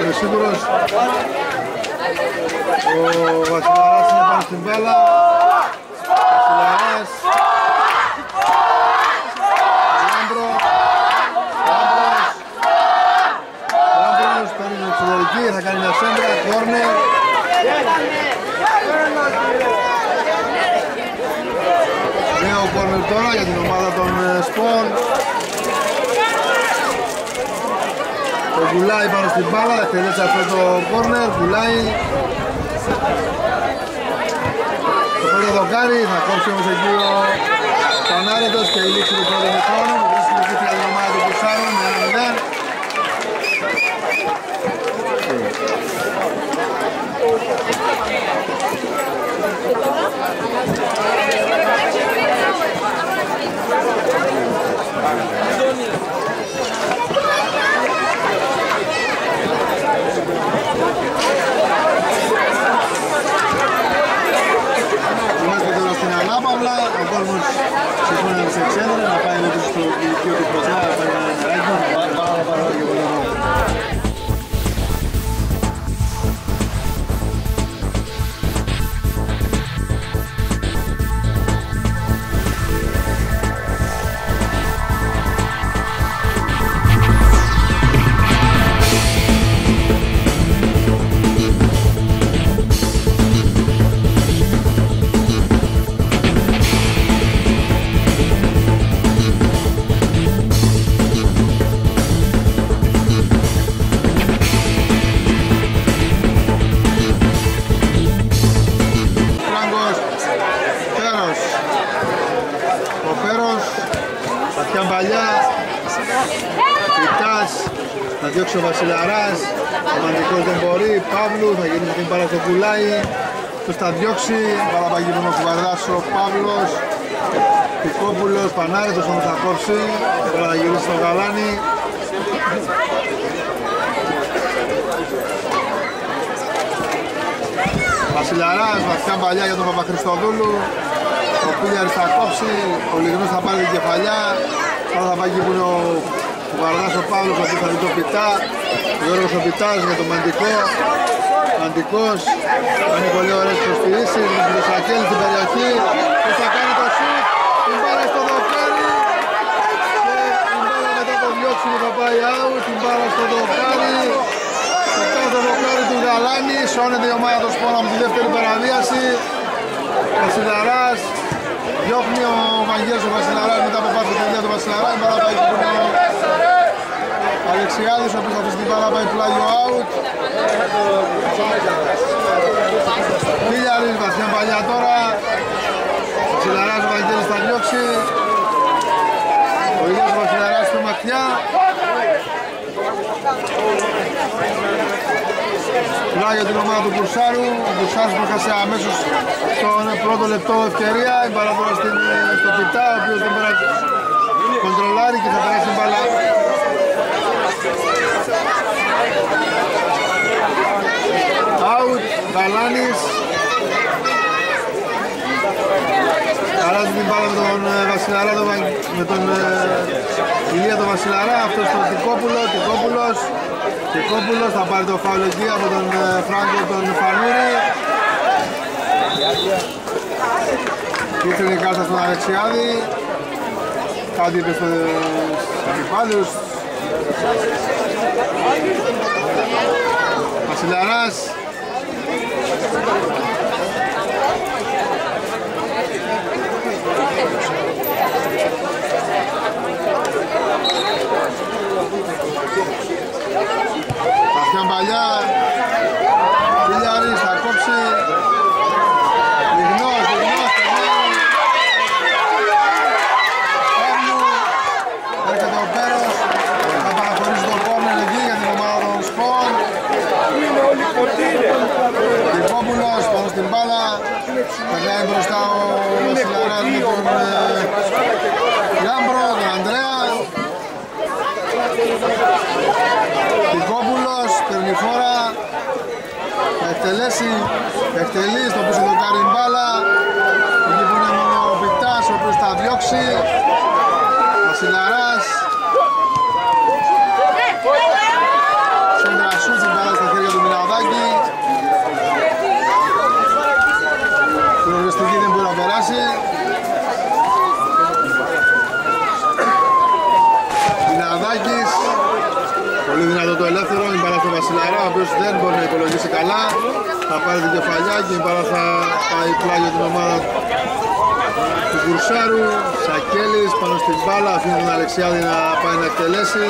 είμαι σίγουρος; Ο Βασιλαράς είναι πάνω στην μπάλα. Βασιλαράς. Λάμπρο. Λάμπρος. Λάμπρος παίρνει την εξωτερική, θα κάνει μια σέντρα, κόρνερ. Νέο κόρνερ τώρα για την ομάδα των ε, Σπόων. Το Γκουλάι πάνω στην μπάλα, εκτελέσει αυτό το κόρνερ, Γκουλάι. Το πρώτο δοκάρι, θα κόψει όμως εκεί ο Πανάρετος και η λήξη του πρώτου χρόνου που βρίσκει την για την ομάδα του Κουσάρου με 1-0. Είμαστε τώρα στην Ανάπαυλα, ο κόσμος συμφωνεί σε εξέδρα, να πάει λίγο στο ηλικείο του Πρωτά, να πάει ένα νεράκι, διώξει ο Βασιλαράς, ο Μαντικός δεν μπορεί, Παύλου, θα γυρίσει την μπάλα στο κουλάι, τους θα διώξει, μπάλα παγίμωνο κουβαρδάς ο Παύλος, Πικόπουλος, Πανάρετος όμως θα κόψει, μπάλα θα γυρίσει στο γαλάνι, Βασιλιαράς, βαθιά παλιά για τον Παπαχριστοδούλου. Ο Πίλιαρης θα κόψει, ο Λιγνός θα πάρει την κεφαλιά. Τώρα θα πάει εκεί που είναι ο ο Βαρδάς ο Παύλος, ο οποίος θα δει το Πιτά. Ο Γιώργος ο Πιτάς με τον Μαντικό. Μαντικός, κάνει πολύ ωραίες προσφυρίσεις, με τον Σακέλη στην περιοχή. Πώς θα κάνει το σουτ, την μπάλα στο δοκάρι. Και την μπάλα μετά το διώξιμο θα πάει out, την μπάλα στο δοκάρι. Γαλάνη, σώνεται η ομάδα του Σπόνα από τη δεύτερη παραβίαση. Βασιλαράς, διώχνει ο Βαγγέλης ο Βασιλαράς μετά από πάθη παιδιά του Βασιλαρά, η μπάλα πάει στον Αλεξιάδης, ο οποίος θα αφήσει την μπάλα πάει πλάγιο out. Χίλιαρης, βαθιά παλιά τώρα. Βασιλαράς ο Βαγγέλης θα διώξει. Ο ίδιος ο Βασιλαράς στο ματιά. Πλάγιο για την ομάδα του Κουρσάρου. Ο Κουρσάρος που έχασε αμέσως στον πρώτο λεπτό ευκαιρία. Η μπάλα τώρα στην, στο Πιτά, ο οποίος δεν μπορεί να κοντρολάρει και θα περάσει την μπάλα Out, Γαλάνης Αλλάζει την μπάλα με τον ε, Βασιλαρά, με τον ε, Ηλία τον Βασιλαρά, αυτός τον Τικόπουλο, Τικόπουλος. Τικόπουλος θα πάρει το φάουλ εκεί από τον ε, Φράγκο τον Φανούρη Κίτρινη κάρτα στον Αλεξιάδη. Κάτι είπε στους αντιπάλους. Βασιλαράς Βαθιά παλιά Φιλιάρης θα κόψει Λιγνός, Λιγνός, Παύλου Έρχεται ο Πέρος Θα παραχωρήσει τον κόρνερ εκεί για την ομάδα των Σπον Λιπόπουλος πάνω στην μπάλα Περνάει μπροστά ο Βασιλαράς με τον Λάμπρο, τον Ανδρέας. Λιπόπουλος, παίρνει φόρα θα εκτελέσει, θα εκτελεί στο πίσω του κάνει μπάλα. Εκεί που είναι μόνο ο Πιτάς ο οποίος θα διώξει. Βασιλαράς Σέντρα την μπάλα στα χέρια του Μιλαδάκη Την οριστική δεν μπορεί να περάσει Μιλαδάκης Πολύ δυνατό το ελεύθερο, η μπάλα στο Βασιλαρά, ο οποίος δεν μπορεί να υπολογίσει καλά. Θα πάρει την κεφαλιά και η μπάλα θα πάει πλάγιο την ομάδα του Κουρσάρου. Σακέλης πάνω στην μπάλα, αφήνει τον Αλεξιάδη να πάει να εκτελέσει.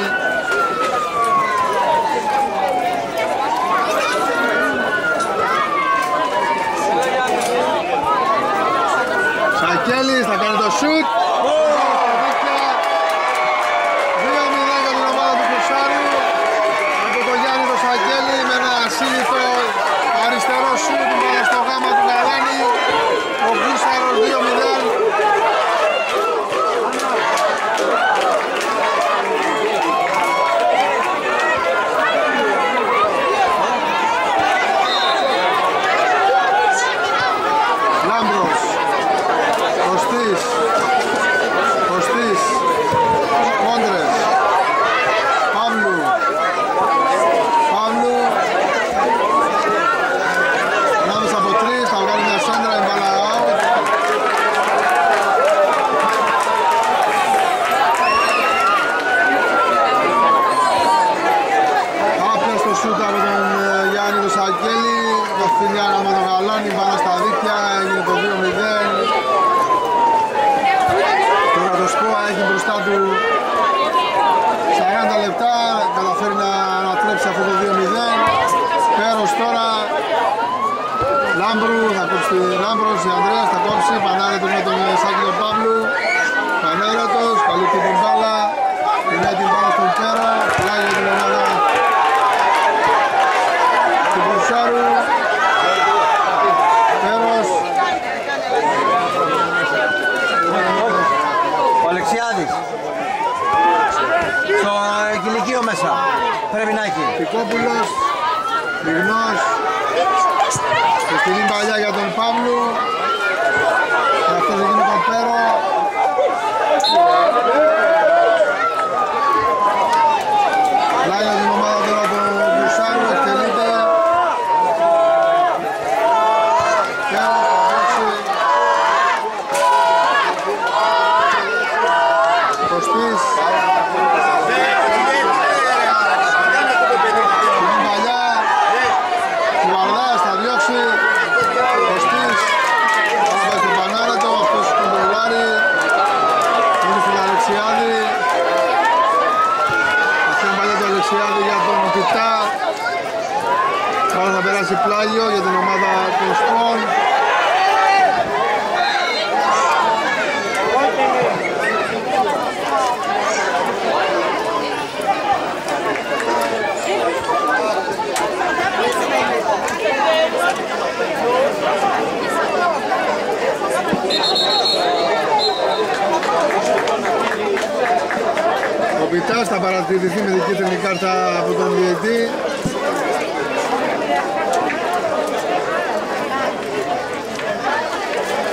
Ο Πιτάς θα παρατηρηθεί με δική του κάρτα από τον διετή.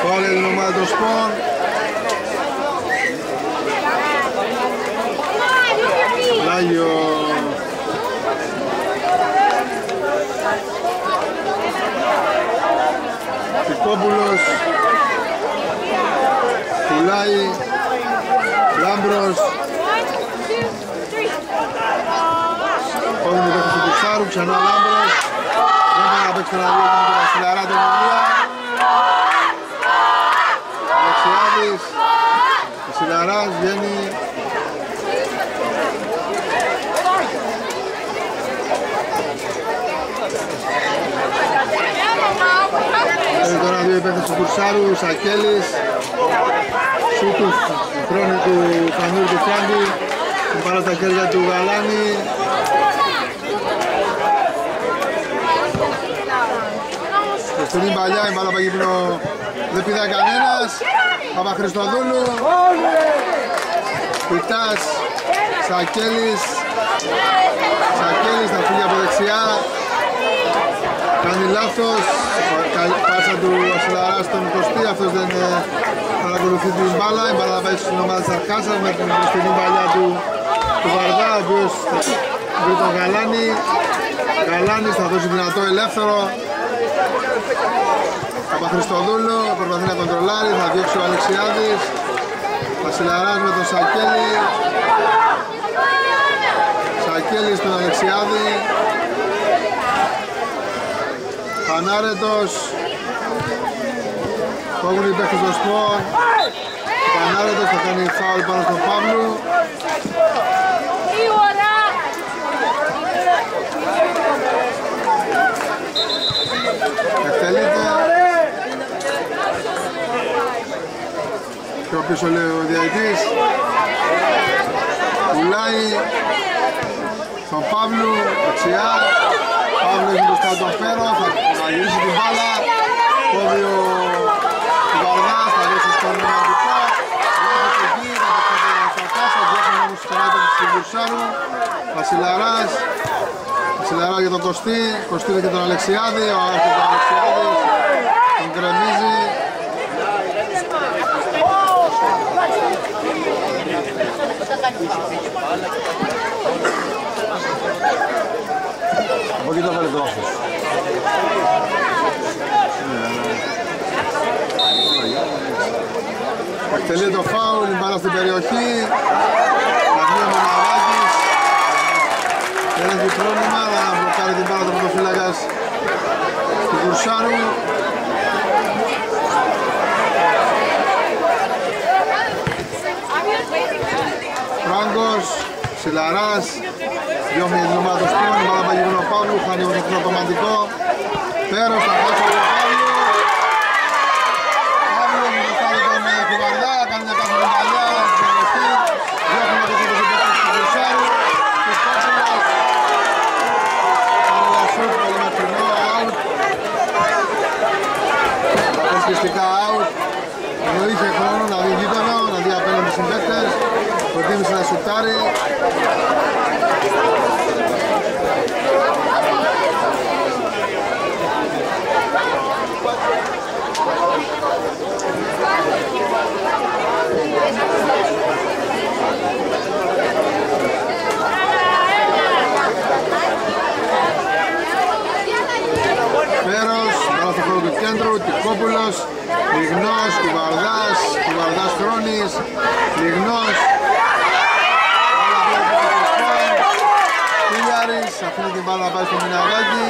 Πάλι την ομάδα των Σπον. Λάγιο Τικόπουλος Πουλάει Λάμπρος Πόδι με το του Κουτσάρου, ξανά Λάμπρος. Δεν θα να παίξει τον αδείο με τον Βασιλαρά τον Ηλία Αλεξιάδης Βασιλαράς βγαίνει. Έχει τώρα δύο υπέκτες του Κουρσάρου, Σακέλης, Σούτους, χρόνου του Φανούρ του Φράγκη, την πάρα στα χέρια του Γαλάνη. Και στην παλιά η μπάλα παγίπνο δεν πηδά κανένας. Παπαχριστοδούλου, Πιτάς, Σακέλης, Σακέλης θα φύγει από δεξιά. Κάνει λάθος, Κα- πάσα του Βασιλαρά στον Κωστή, αυτός δεν ε, παρακολουθεί την μπάλα, η μπάλα θα πάει στην ομάδα της Αρκάσας με την μπροστινή παλιά του, του Βαρδά, ο οποίος θα βρει τον Γαλάνη, Γαλάνης θα δώσει δυνατό ελεύθερο, Παπαχριστοδούλου, προσπαθεί να κοντρολάρει, θα διώξει ο Αλεξιάδης, Βασιλαράς με τον Σακέλη, Σακέλη στον Αλεξιάδη, Πανάρετος. Κόβουν οι παίκτες των σπορ. Ο Πανάρετος θα κάνει φάουλ πάνω στον Παύλου. Εκτελείται Πιο πίσω λέει ο διαητής Πουλάει Στον Παύλου Δεξιά Παύλου έχει μπροστά τον Φέρο Θα θα γυρίσει την μπάλα. Κόβει ο Βαρδάς Θα δώσει στον Μαντικό Διώχνει εκεί Θα το κάνει στο Κάσα Διώχνει όμως στον άτομο του Βουρσάρου Βασιλαράς Βασιλαράς για τον Κωστή Κωστή και τον Αλεξιάδη. Ο Άρχης του Αλεξιάδης Τον κρεμίζει Από εκεί το βάλε το όφος. Εκτελεί το φάουλ, η μπάλα στην περιοχή. Αγνίο Μεναράκης. Δεν έχει πρόβλημα, θα μπλοκάρει την μπάλα του πρωτοφύλακας του Κουρσάρου. Φράγκος, Σιλαράς, διώχνει την ομάδα του Σπούν, η μπάλα παγιβούν ο Παύλου, χάνει ο το αυτοματικό. Πέρος, θα χάσει ο Παύλου. Παύλου με το στάδιο τον ε, Κουβαρδά, κάνει μια κάθετη παλιά, στην περιοχή. Διώχνει το κέντρο του παίκτης του Κουρσάρου. Και Κότσινας. Κάνει ένα σουτ, πολύ μακρινό, out. Ελπιστικά out. Ενώ είχε χρόνο να δει γείτονο, να δει απέναντι συμπαίκτες. Προτίμησε να σουτάρει. Πέρος, μπάλα στο χώρο του κέντρου, Τικόπουλος, Λιγνός, Κουβαρδάς, Κουβαρδάς Χρόνης, Λιγνός, μπάλα πέρα πίσω στο σπορ, Χίλιαρης, αφήνει την μπάλα να πάει στο Μιναράκι,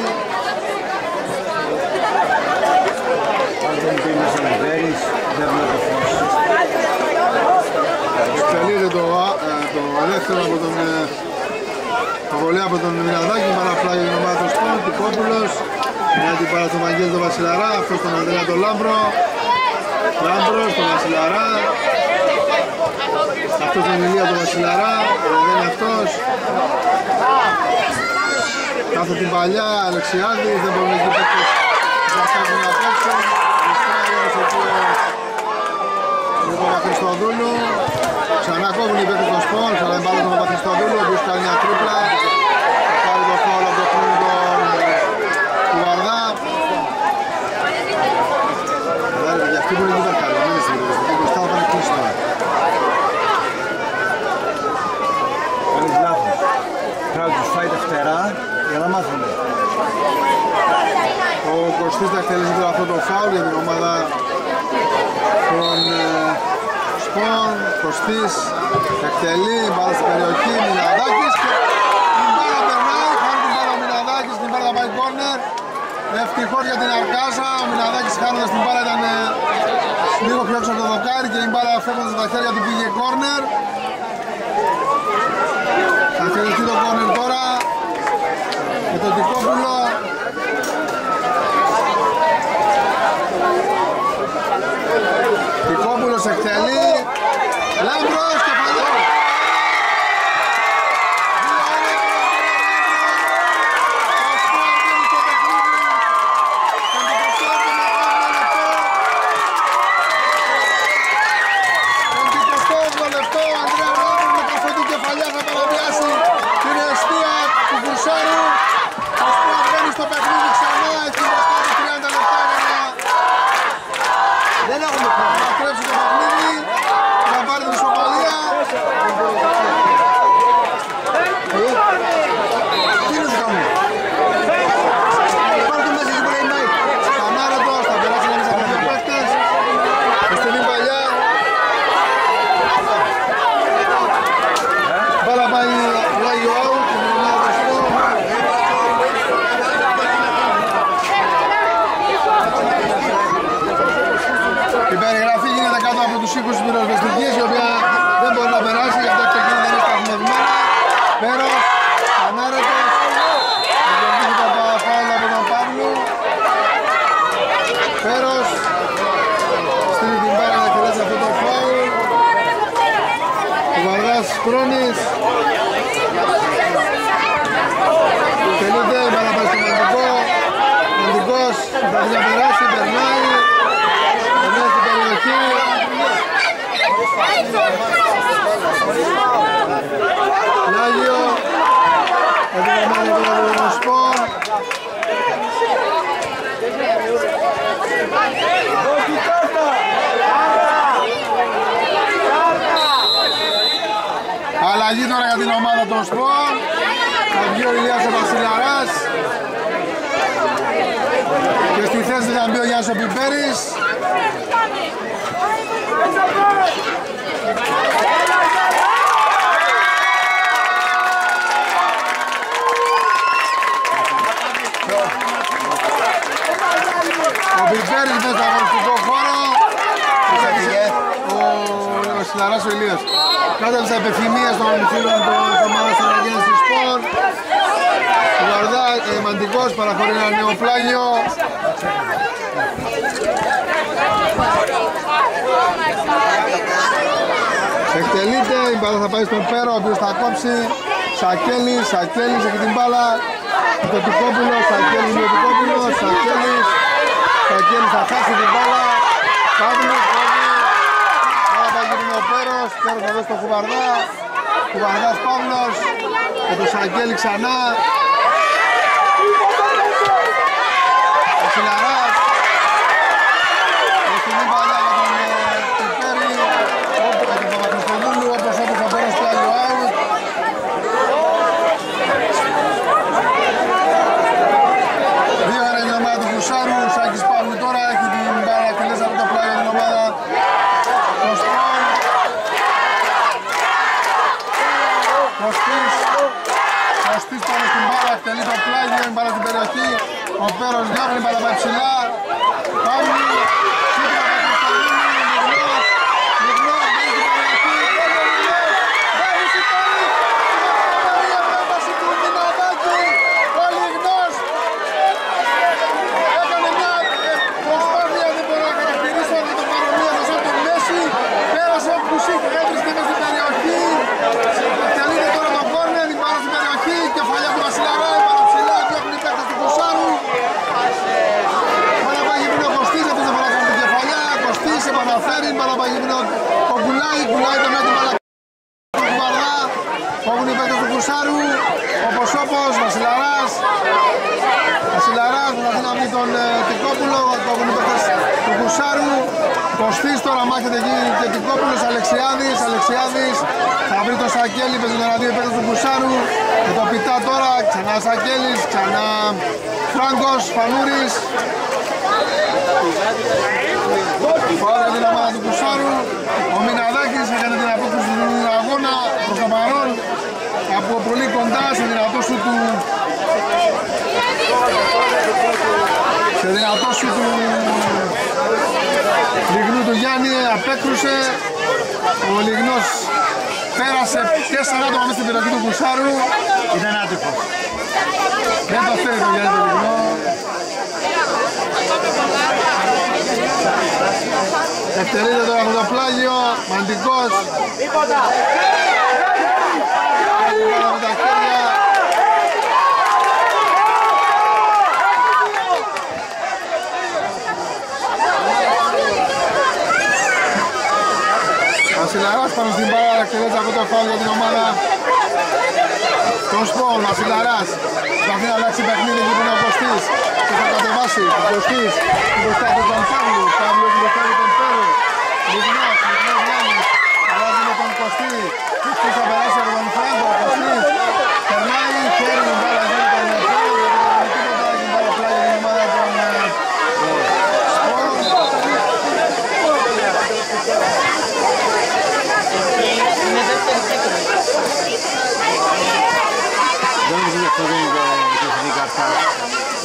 Αν δεν πήγαινε σαν Εβέρης, δεν βλέπω φως. εκτελείται το, α- ε, το ελεύθερο από τον ε, Το βολέα από τον Μιναδάκη, παραπλά για την ομάδα του Σπον, Τικόπουλος. Μια την πάρα στον Βαγγέλη τον Βασιλαρά, αυτός τον Ανδρέα τον Λάμπρο. Λάμπρος, τον Βασιλαρά. Αυτός τον Ηλία τον Βασιλαρά, δεν είναι αυτός. Κάθε την παλιά, Αλεξιάδη, δεν μπορούν εκεί παίκτες να φτάσουν να παίξουν. Ιστράγιος ο οποίος είναι τον Παπαχριστοδούλου. Ξανά κόβουν οι παίκτες των σπορ, ξανά εμπάλλον τον Παπαχριστοδούλου, ο οποίος κάνει μια τρίπλα. Θα πάρει το φόλο από το πριν τον του Βαρδά. Βέβαια, για αυτή μπορεί να γίνει καλή, μην είναι σίγουρος, γιατί μπροστά θα πάνε κλείσει τώρα. Κάνεις λάθος. Πρέπει να τους φάει τα φτερά για να μάθουν. Ο Κωστής θα εκτελέσει τώρα αυτό το φάουλ για την ομάδα των ε, Σπον. Κωστής εκτελεί, μπάλα στην περιοχή, Μιλαδάκης και την μπάλα περνάει, χάνει την μπάλα ο Μιλαδάκης, την μπάλα θα πάει κόρνερ. Ευτυχώς για την Αρκάζα, ο Μιλαδάκης χάνοντας την μπάλα ήταν ε, λίγο πιο έξω από το δοκάρι και η μπάλα φεύγοντας από τα χέρια του πήγε κόρνερ. Θα χαιρετεί το κόρνερ τώρα με τον Τικόπουλο. Τικόπουλος εκτελεί. Λάμπρος κεφαλό. λεπτό ο Ανδρέα Ρόμπερ με καθότη κεφαλιά θα παραβιάσει την αιστεία του Κουρσάρου. Ο Σπορ μπαίνει στο παιχνίδι ξανά, έχει μπροστά του 30 λεπτά για να Δεν έχουμε χρόνο. να τρέψει το παιχνίδι και να πάρει την ισοπαλία. Τι να σου κάνουμε. Πάρ' το μέσα εκεί που λέει Mike. Σταμάρωτος, θα περάσει να μέσα από δύο παίκτες. Με στενή παλιά. Μπάλα πάει Λάγιο out, την ομάδα του Σπορ. Η περιγραφή γίνεται κάτω από τους οίκους της πυροσβεστικής, η οποία δεν μπορεί να περάσει, γι' αυτό και εκείνη δεν είναι σταθμευμένα. Πέρος, ανάρετος, διεκδικεί το φάουλ από τον Παύλου. Πέρος, στείλει την μπάρα να εκτελέσει αυτό το φάουλ. Ο Βαρδάς Κρόνης. Τελείται, η μπάρα πάει στο Μαντικό. Μαντικός, θα να περάσει, περνάει. Περνάει στην περιοχή. Λάγιο. Εδώ το μάτι του Σπορ. Αλλαγή τώρα για την ομάδα των Σπορ. Θα βγει ο Ηλίας ο Βασιλαράς. Και στη θέση του θα μπει ο Γιάννης ο Πιπέρης. Ο Πιπέρης μέσα στο αγωνιστικό χώρο. Έφυγε; Ο Βασιλαράς ο Ηλίας. Κάτω στα επιθυμίες των φίλων του ομάδας των Αγέννης του Σπορ. Ο Βαρδά, ε, Μαντικός, παραχωρεί ένα νέο πλάγιο. Εκτελείται, η μπάλα θα πάει στον Πέρο, ο οποίος θα κόψει. Σακέλης, Σακέλης έχει την μπάλα. Το Τικόπουλο, Σακέλης με το Τικόπουλο, Σακέλης. Σακέλης θα χάσει την μπάλα. Παύλος, Τώρα πάει γυρνεί ο Πέρος, Πέρος θα δώσει το Κουβαρδά. Κουβαρδάς Παύλος. Και το Σακέλη ξανά. Ο Σιλαράς. Έχει την παλιά για τον ε, Πιπέρη. Όπου για τον Παπαχριστοδούλου, όπως όπως θα πέρασε το άλλο out. Δύο είναι η ομάδα του Κουσάρου, ο Σάκης Παύλου τώρα έχει την μπάλα εκτελέσει από το πλάγιο την ομάδα των Σπορ. Κωστής, Κωστής πάνω στην μπάλα, εκτελεί το πλάγιο, η μπάλα στην περιοχή. Ο Πέρος διώχνει, η μπάλα πάει ψηλά. Παύλου, σίγουρα από το Κωνσταντίνου, Μιγνός, Μιγνός, μπαίνει στην περιοχή, παίρνει ο Μιγνός, βάζει στην πόλη. Στην Κουσάρου, όπως όπως, Βασιλαράς. Βασιλαράς προσπαθεί να βρει τον ε, Τικόπουλο, το παίκτες του Κουσάρου. Κωστής τώρα μάχεται εκεί και Τικόπουλος, Αλεξιάδης, Αλεξιάδης. Θα βρει τον Σακέλη, παίζει τον δύο παίκτες του Κουσάρου. Και το πιτά τώρα, ξανά Σακέλης, ξανά Φράγκος, Φανούρης. Φάουλ την ομάδα του Κουσάρου. Ο Μιναδάκης έκανε την απόκριση του αγώνα προς το παρόν από πολύ κοντά σε δυνατό σου του σε δυνατό σου του Λιγνού του Γιάννη απέκρουσε ο Λιγνός πέρασε 4 άτομα μέσα στην περιοχή του Κουσάρου Ήταν άτυχος. Δεν το θέλει το Γιάννη το Λιγνό Ευτερείται τώρα από το πλάγιο, μαντικός Τίποτα. με τα χέρια Βασιλαράς πάνω στην μπάλα εκτελέσει αυτό το φάουλ για την ομάδα τον Σπον, Βασιλαράς προσπαθεί να αλλάξει παιχνίδι εκεί που είναι ο Κωστής και θα κατεβάσει ο Κωστής μπροστά του τον Παύλου Παύλος μπροστά του τον Πέρο Λιγνός, Λιγνός Γιάννης αλλάζει με τον Κωστή Κωστής θα περάσει από τον Φράγκο ο Κωστής περνάει, χέρι την μπάλα γίνει τον Πέρο γιατί δεν τίποτα έχει την μπάλα πλάγια την ομάδα των ε, Σπον Δεν νομίζω ότι αυτό δεν είναι διεθνή κάρτα.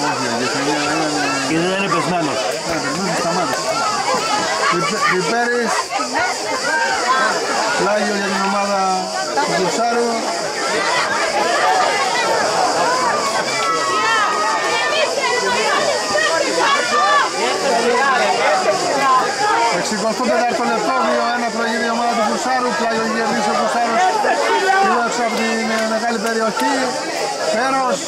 Όχι, διεθνή είναι... Γιατί δεν είναι πεσμένος. Βιπέρης Πλάγιο για την ομάδα του Κουσάρου Εξηκοστό τετάρτο λεπτό, 2-1 προηγείται η ομάδα του Κουσάρου, πλάγιο έχει κερδίσει ο Κουσάρος λίγο έξω από την ε, μεγάλη περιοχή. Πέρος,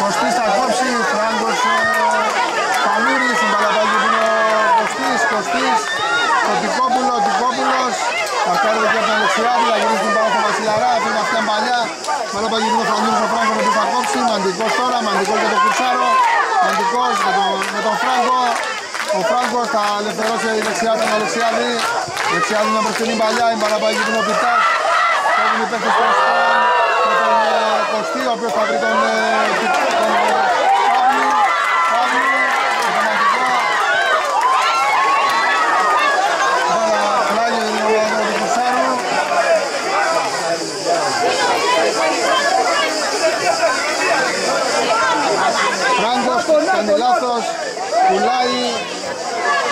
Κωστής θα κόψει, Φράγκος ε, Παλούρης, στην παλαπάγη που είναι ο Κωστής, Κωστής, ο Τικόπουλο, ο Τικόπουλος, Μαρκάρει και από την Αλεξιάδη, θα γυρίσει την πάρα στο Βασιλαρά, αφήνει αυτιά παλιά, παλαπάγη που είναι ο Φραγκούρης, ο Φράγκος που θα κόψει, Μαντικός τώρα, Μαντικός για τον Κουτσάρο, Μαντικός με τον, με τον Φράγκο, ο Φράγκος θα ελευθερώσει η δεξιά του Αλεξιάδη, δεξιάδη με μπροστινή παλιά, η παραπάγη που είναι ο Πιτάς, Φεύγουν οι παίκτες προς τον με τον ε, Κωστή, ο οποίος θα βρει τον, ε, τον, τον ε, Παύλου. Παύλου, autoματικό. Μπάλα πλάγιο για την ομάδα του Κουσάρου. Φράγκος κάνει λάθος, πουλάει,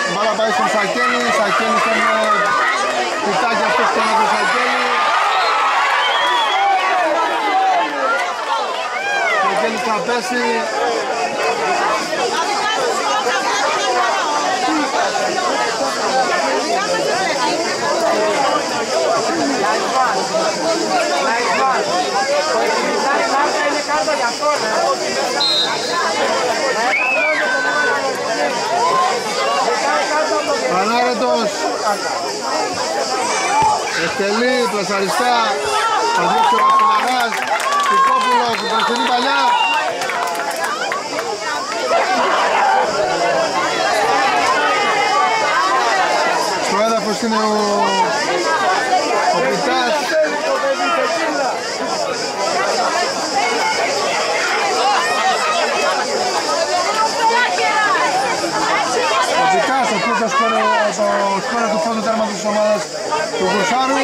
η μπάλα πάει στον Σακέλη, Σακέλη στον ε, Πιτάκι αυτός στον τον Σακέλη. Σακέλης θα πέσει, Είναι κάρτα για αυτόν. Πανάρετος Εκτελεί, πλασαριστά Θα διώξει ο Βασιλαράς Τικόπουλος, η μπροστινή παλιά Στο έδαφος είναι ο ο Πιτάς. Ο Πιτάς, ο οποίος θα σκόρε το σκόρε του πρώτου τέρματος της ομάδας του Κουρσάρου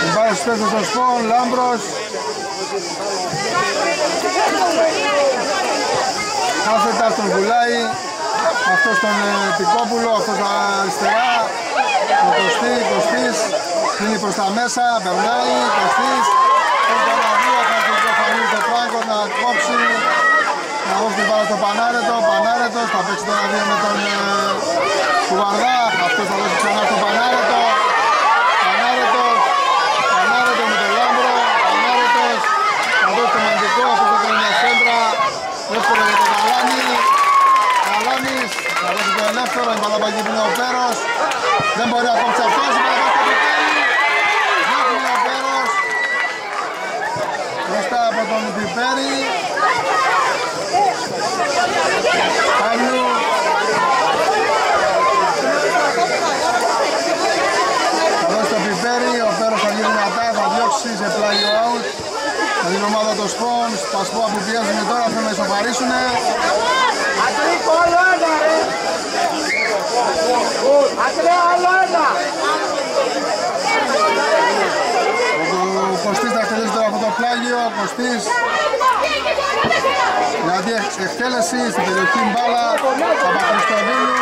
Την πάει στους παίκτες των Σπον, Λάμπρος Κάθετα στον πουλάει. Αυτός τον ε, Τικόπουλο, αυτός αριστερά ο Κωστή, Κωστής. Κλείνει προς τα μέσα, περνάει, Κωστής τον ένα δύο, θα την κεφαλή το Φράγκο να κόψει να Θα δώσει την μπάλα στο Πανάρετο. Πανάρετος θα παίξει τώρα δύο με τον ε, Κουβαρδά. Αυτός θα δώσει ξανά στο Πανάρετο. Πανάρετος. Πανάρετο με τον Λάμπρο. Πανάρετος. Θα δώσει το μαντικό. Αυτό θα κάνει μια σέντρα. Εύκολο για τον Καλάνη. Καλάνης. Θα δώσει το ελεύθερο. Η μπάλα παγεί που είναι ο Πέρος. Δεν μπορεί να κόψει αυτός. Η μπάλα πάει στο Πιπέρι. Δείχνει ο Πέρος. Μπροστά από τον Πιπέρι. Παύλου. Θα δώσει το πιπέρι, ο Πέρος θα γίνει δυνατά, θα διώξει σε πλάγιο out. Θα την ομάδα των Σπόνς, τα Σπόα που πιέζουν τώρα θέλουν να ισοφαρίσουνε. Αντρίκο, άλλο ένα, ρε. Αντρέα, άλλο ένα. Ο Κωστής θα εκτελέσει τώρα αυτό το πλάγιο, ο Κωστής γιατί εκτέλεση στην περιοχή μπάλα, Παπαχριστοδίνου,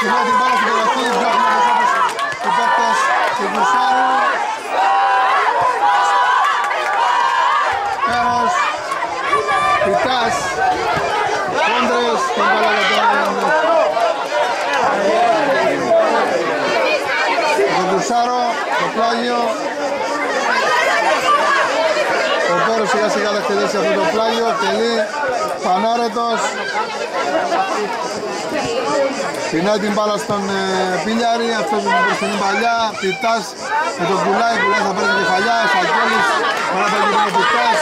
πηγαίνει την μπάλα στην περιοχή, διώχνει όπως όπως οι παίκτες του Κουσάρου. Πέρος, Πιτάς, Κόντρες, την μπάλα για τον τον Κουσάρο, το πλάγιο. Ο Πέρος σιγά σιγά θα εκτελέσει αυτό το πλάγιο, τελεί, Πανάρετος. Πεινάει την μπάλα στον ε, Πίλιαρη, αυτός με την προστινή παλιά, Πιτάς με τον Κουλάι, Κουλάι θα πάρει την κεφαλιά, Σακέλης, πάρα πολύ τον Πιτάς.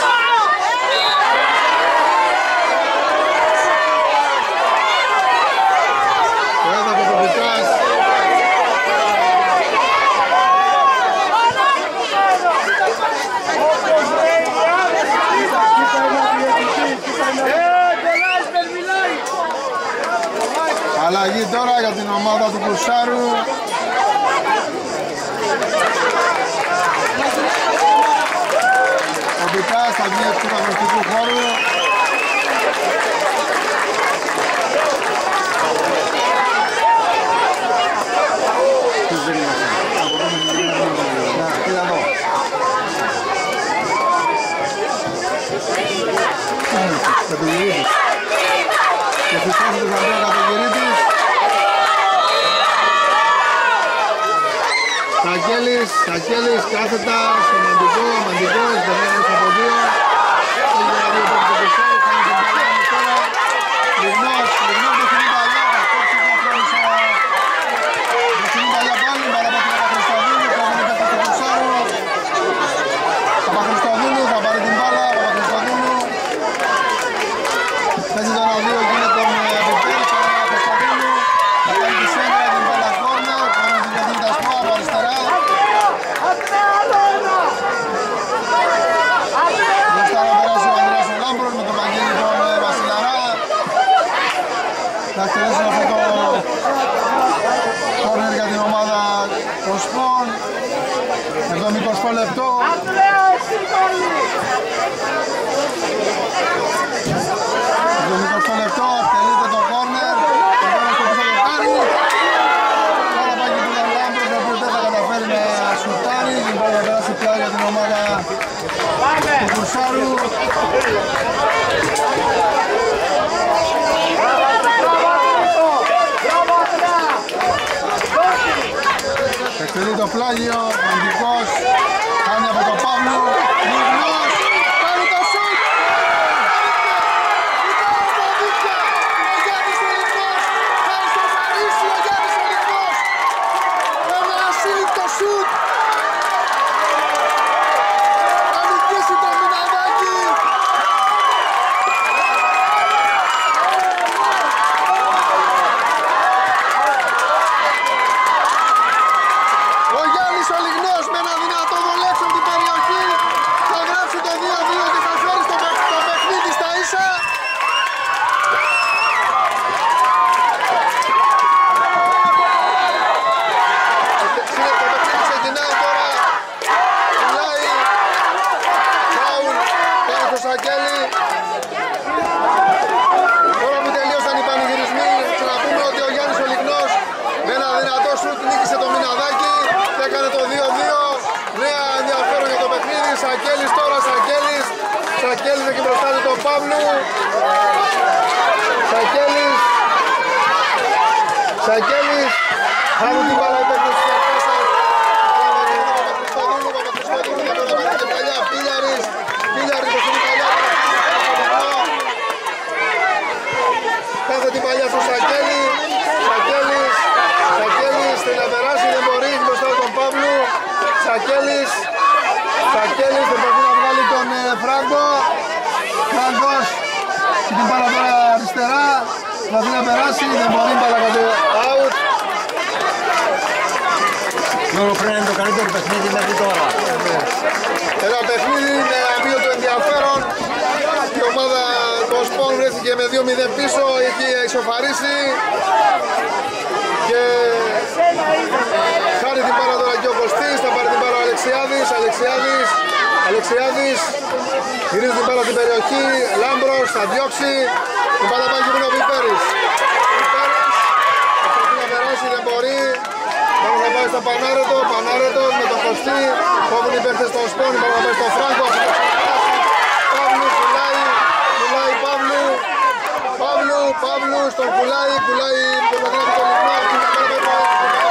Το έδαφος ο Πιτάς, Αλλαγή τώρα για την ομάδα του Κουσάρου. Ο Μπιτάς θα βγει εκτός αγροτικού χώρου. Να, κοίτα εδώ. Κατηγορίτης. Και φυσικά του Ανδρέα Κατηγορίτης. Σακέλης, Σακέλης κάθετα στο μαντικό, μαντικός, περνάει από δύο. Querido Flavio, Andy Σακέλης, χάνουν την μπάλα υπέρ της Καρκάσας. Παπακριστοδούλου, Παπακριστοδούλου, με τον Αβαρή και παλιά, Πίλιαρης, Πίλιαρης το στην παλιά. Κάθε την παλιά στο Σακέλη, Σακέλης, Σακέλης, θέλει να περάσει, δεν μπορεί, μπροστά από τον Παύλου. Σακέλης, Σακέλης, προσπαθεί να βγάλει τον ε, Φράγκο. Φράγκος, και την μπάλα τώρα αριστερά, προσπαθεί να περάσει, δεν μπορεί, μπάλα κάτω out. Γιώργο πρέπει να είναι το καλύτερο παιχνίδι μέχρι τώρα. Ένα παιχνίδι με αμύωτο ενδιαφέρον. Η ομάδα των Σπον βρέθηκε με 2-0 πίσω, έχει ισοφαρίσει και χάρη την πάρα τώρα και ο Κωστής, θα πάρει την πάρα ο Αλεξιάδης, Αλεξιάδης, Αλεξιάδης, γυρίζει την πάρα στην περιοχή, Λάμπρος, θα διώξει, την πάρα πάει γύρω ο Πιπέρης. Πιπέρης, προσπαθεί να περάσει, δεν μπορεί, Πάμε να πάει στο Πανάρετο, Πανάρετος με τον Κωστή, κόβουν οι παίχτες των Σπον, πάμε να πάει στο Φράγκο, αυτό θα ξεπεράσει. Παύλου, πουλάει, πουλάει Παύλου, Παύλου, Παύλου, στον πουλάει, πουλάει, προσπαθεί να πει το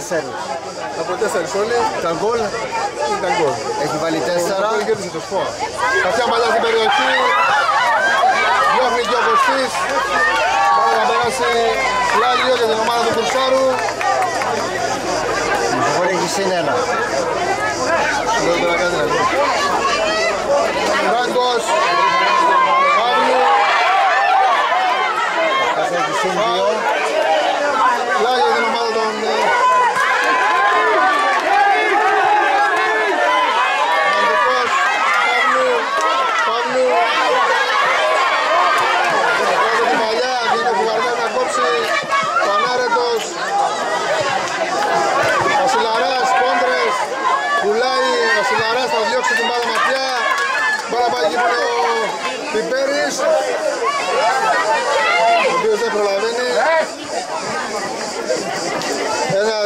τέσσερις. Από τέσσερις όλοι Τα γκολ ήταν γκολ; έχει βάλει τέσσερα. Αυτό κέρδισε το σπορ. Κάποια μαλλιά στην περιοχή. Διώχνει και ο Κωστής. Πάμε να περάσει πλάγιο για την ομάδα του Κουρσάρου. Ο γκολ έχει συν ένα. Δεν το έκανε να δεις. Ράγκος. Παύλου. Αυτός έχει συν δύο.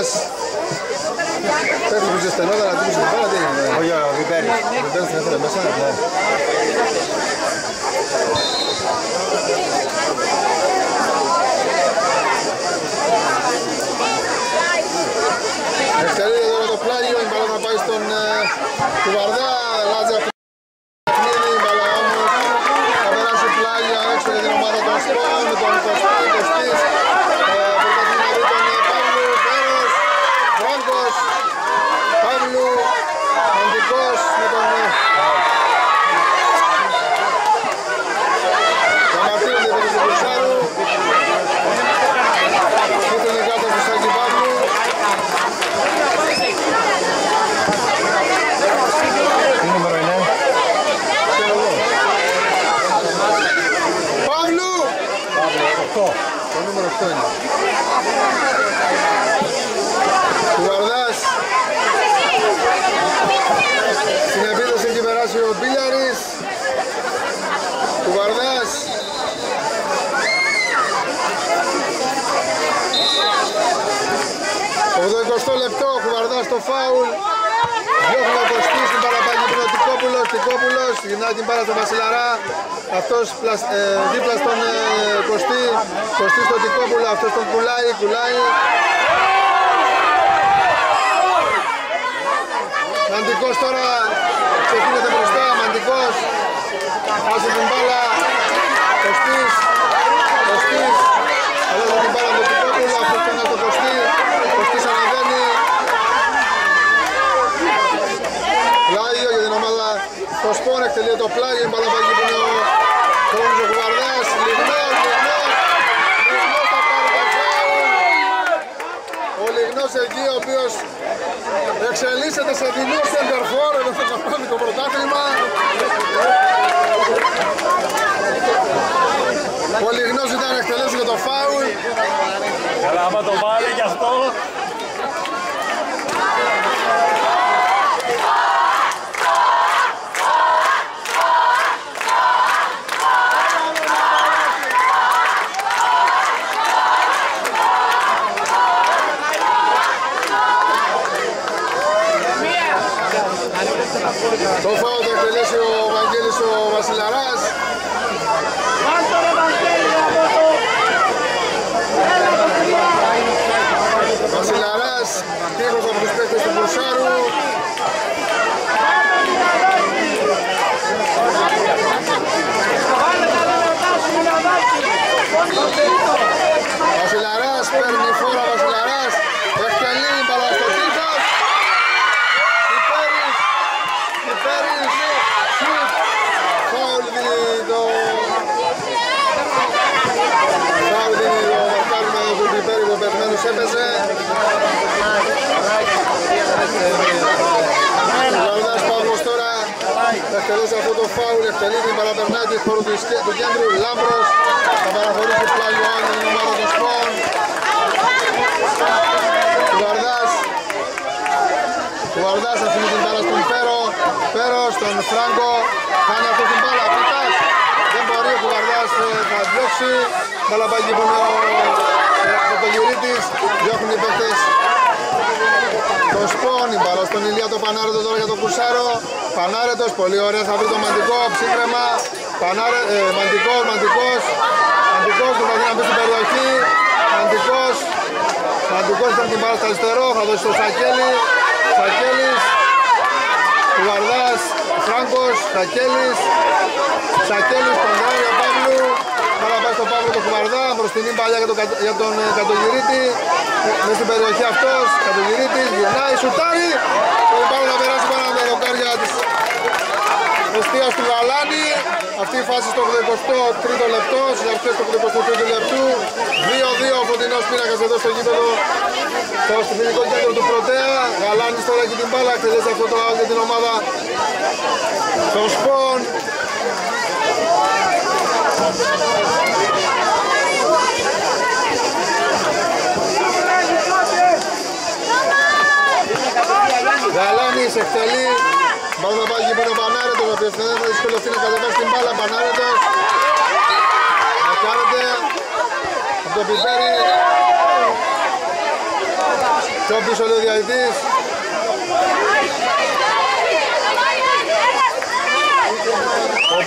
Ένας φεύγει στενότερα, να τύπησε πέρα, τι έγινε. Όχι, ο Βιμπέρης. Ο Βιμπέρης θα έφερε μέσα. Ναι. Ευκαιρία εδώ το πλάγιο, η μπαλά να πάει στον ε, Κουβαρδά, γυρνάει την πάρα στον Βασιλαρά. Αυτός πλασ- ε, δίπλα στον ε, Κωστή. Κωστή στον Τικόπουλο. Αυτός τον κουλάει, κουλάει. Μαντικός τώρα ξεκίνησε μπροστά. Μαντικός. Βάζει την μπάλα. Κωστής. Κωστής. Αλλάζει την μπάλα με τον Τικόπουλο. Αυτός τον το Κωστή. Κωστής ανεβαίνει. Πλάγιο για την ομάδα το Σπον εκτελεί το πλάγιο, η μπάλα πάει εκεί που είναι ο χρόνος ο Κουβαρδάς, Λιγνός, Λιγνός, Λιγνός θα πάρει το φάουλ. Ο Λιγνός εκεί ο οποίος εξελίσσεται σε δεινό σεντερφόρ, εδώ θα μας πάρει το πρωτάθλημα. Ο Λιγνός ήταν να εκτελέσει και το φάουλ. Καλά, άμα το βάλει κι αυτό. Το φάουλ θα εκτελέσει ο Βαγγέλης ο Βασιλαράς. Πάρ' το ρε Βαγγέλη από το... Βασιλαράς, τείχος από τους παίκτες του Κουρσάρου. Βάλε τα λεπτά σου να βάζει. Βασιλαράς παίρνει φόρα Βασιλαράς, εκτελεί μπαλά στο τείχος. Πιπέρης, Πιπέρης, σουτ, φάουλ δίνει το... Φάουλ δίνει το μαρκάρισμα του Πιπέρη που πεσμένος έπαιζε. Ο Λαουδάς Παύλος τώρα θα εκτελέσει αυτό το φάουλ, εκτελεί την παραπερνάει της χώρου του σκε- του κέντρου, Λάμπρος. Θα παραχωρήσει πλάγιο αν την ομάδα των Σπον. Κουβαρδάς, Κουβαρδάς αφήνει την μπάλα στον Πέρο, Πέρος στον Φράγκο, κάνει αυτό την μπάλα, Πιτάς, δεν μπορεί ο Κουβαρδάς ε, θα διώξει, μπάλα πάει εκεί που είναι ο ο Πελιουρίτης, διώχνουν οι παίκτες το σπον, η μπάλα στον Ηλία το Πανάρετο τώρα για τον Κουρσάρο. Πανάρετος, πολύ ωραία, θα βρει το μαντικό, ψύχρεμα. Πανάρε, ε, μαντικός, μαντικός. Μαντικός του να μπει στην περιοχή. Μαντικός. Μαντικός ήταν την πάρα στο αριστερό. Θα δώσει στο Σακέλη. Σακέλης. Κουβαρδάς. Φράγκος. Σακέλης. Σακέλης τον Γράμιο Παύλου. Τώρα πάει στο Παύλο τον Κουβαρδά. Μπροστινή παλιά για τον, κατ- για τον ε, Κατογυρίτη. Μες στην περιοχή αυτός. Κατογυρίτης. Γυρνάει. Σουτάρει. Και την μπάλα να περάσει πάνω από τα δοκάρια της Εστίας του Γαλάνη. Αυτή η φάση στο 83ο λεπτό, στις αρχές του 83ο λεπτού. 2-2 ο φωτεινός πίνακας εδώ στο γήπεδο. Στο στοιχειικό κέντρο του Πρωτέα. Γαλάνης τώρα έχει την μπάλα, εκτελέσει αυτό το άλλο για την ομάδα των Σπον. Γαλάνης εκτελεί. Μπάλα να πάει εκεί πέρα ο Πανάρετος, ο οποίος δεν θα δυσκολευτεί να κατεβάσει την μπάλα. Πανάρετος. Να κάνετε από το πιπέρι. Πιο πίσω λέει ο διαητής.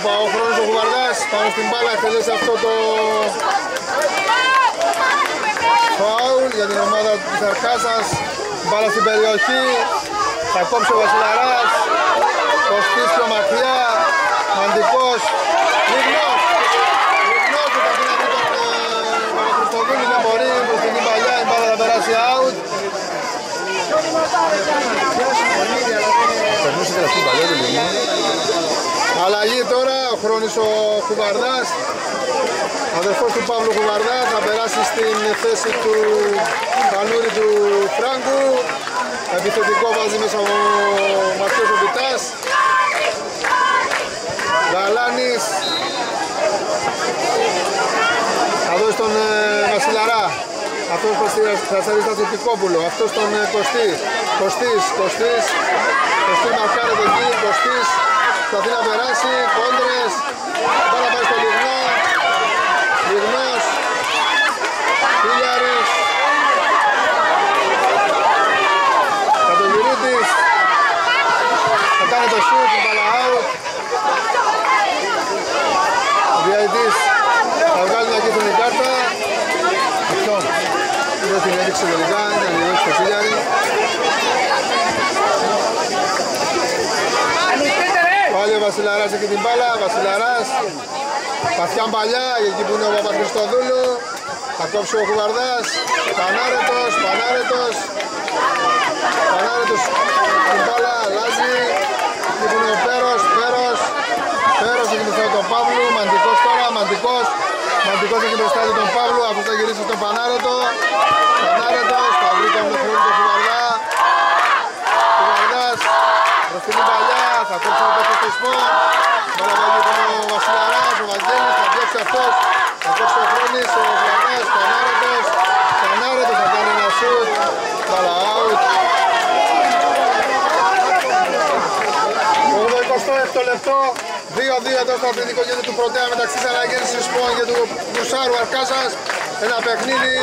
Οπα, ο χρόνος ο Κουβαργάς πάνω στην μπάλα εκτελέσει αυτό το φάουλ για την ομάδα της Αρκάσας. Μπάλα στην περιοχή. Θα κόψει ο Βασιλαράς. Κωστής πιο μακριά. Μαντικός. Λιγνός. Λιγνός που θα πει τον ε, Παπα-Χριστοδούλη δεν μπορεί. Προς την παλιά η μπάλα θα περάσει out. Περνούσε και αυτή παλιά Αλλαγή τώρα, ο χρόνης ο Κουβαρδάς Αδερφός του Παύλου Κουβαρδά θα περάσει στην θέση του Κανούρη του Φράγκου. Επιθετικό βάζει μέσα ο Μαθιός Οπιτάς Γαλάνης. Θα δώσει τον ε, Βασιλαρά. Αυτός θα σέρει στα Τσετικόπουλο, αυτός τον ε, Κωστή, Κωστής, Κωστής, Κωστή μαρκάρεται εκεί, Κωστής, προσπαθεί να περάσει, κόντρες, τώρα πάει στο Λιγνό, Λιγνός, Χίλιαρης, Κατογυρίτης, θα κάνει το shoot, την μπάλα out, ο διαητής θα βγάλει μια κίτρινη κάρτα, αυτόν, δεν την έδειξε τελικά, ήταν η έδειξη στο Πάλι ο Βασιλαράς έχει την μπάλα, Βασιλαράς. Παθιά παλιά, εκεί που είναι ο Παπαχριστοδούλου. Θα κόψει ο Κουβαρδάς Πανάρετος, Πανάρετος. Πανάρετος την μπάλα, αλλάζει. Εκεί που είναι ο Πέρος, Πέρος. Πέρος έχει μπροστά του τον Παύλου, Μαντικός τώρα, Μαντικός. Μαντικός έχει μπροστά του τον Παύλου, αυτός θα γυρίσει στον Πανάρετο. Πανάρετος, θα βρει τον χρόνο του Κουβαρδά Κουβαρδάς, προς την παλιά, θα κόψει ο παίκτης του Σπορ Μπάλα βάλει τον ο Βασιλαράς, ο Βαγγέλης, θα διώξει αυτός. Θα κόψει ο Χρόνης, ο Κουβαρδάς, Πανάρετος Πανάρετος θα κάνει ένα σουτ. Μπάλα out. 86ο λεπτό. 2-2 εδώ στο αθλητικό γέντρο του Πρωτέα μεταξύ Σαραγγέλης Σπον και του Κουρσάρου Αρκάσας ένα παιχνίδι.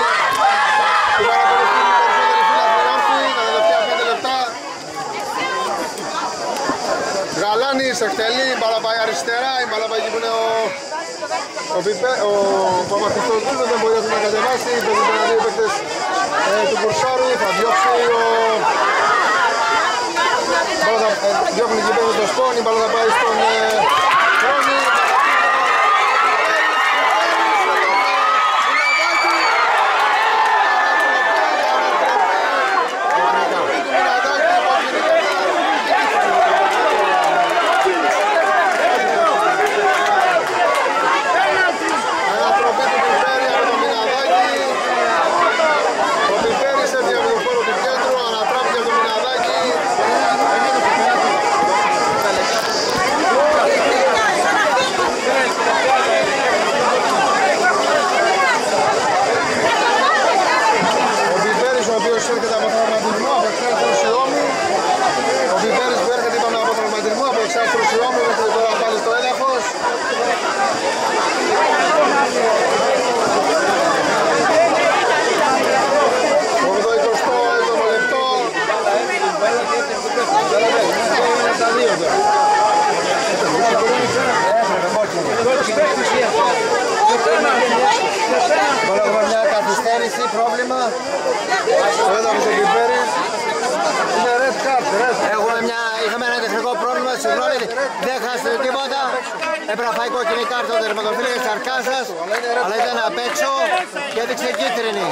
Που παρακολουθούν οι περισσότεροι φίλοι όρθιοι τα τελευταία 5 λεπτά Γαλάνης εκτελεί, η μπάλα πάει αριστερά, η μπάλα πάει εκεί που είναι ο, ο, Πιπέ, ο Παπαχριστοδούλος, δεν μπορεί να κατεβάσει, παίζουν τα δύο παίκτες ε, του Κουρσάρου, θα διώξει ο... Η μπάλα θα ε, διώχνει εκεί πέρα το σπόν, η μπάλα θα πάει στον ε, Χρόνη. Ανατροπή του Πιπέρη από το Μιναδάκι. Ο Πιπέρης έφυγε από το χώρο του κέντρου, ανατράπηκε από το Μιναδάκι. παιχνίδι. Δεν χάσετε τίποτα. Έπρεπε να φάει κόκκινη κάρτα ο τερματοφύλακας της Αρκάσας. Αλλά ήταν απ' έξω και έδειξε κίτρινη.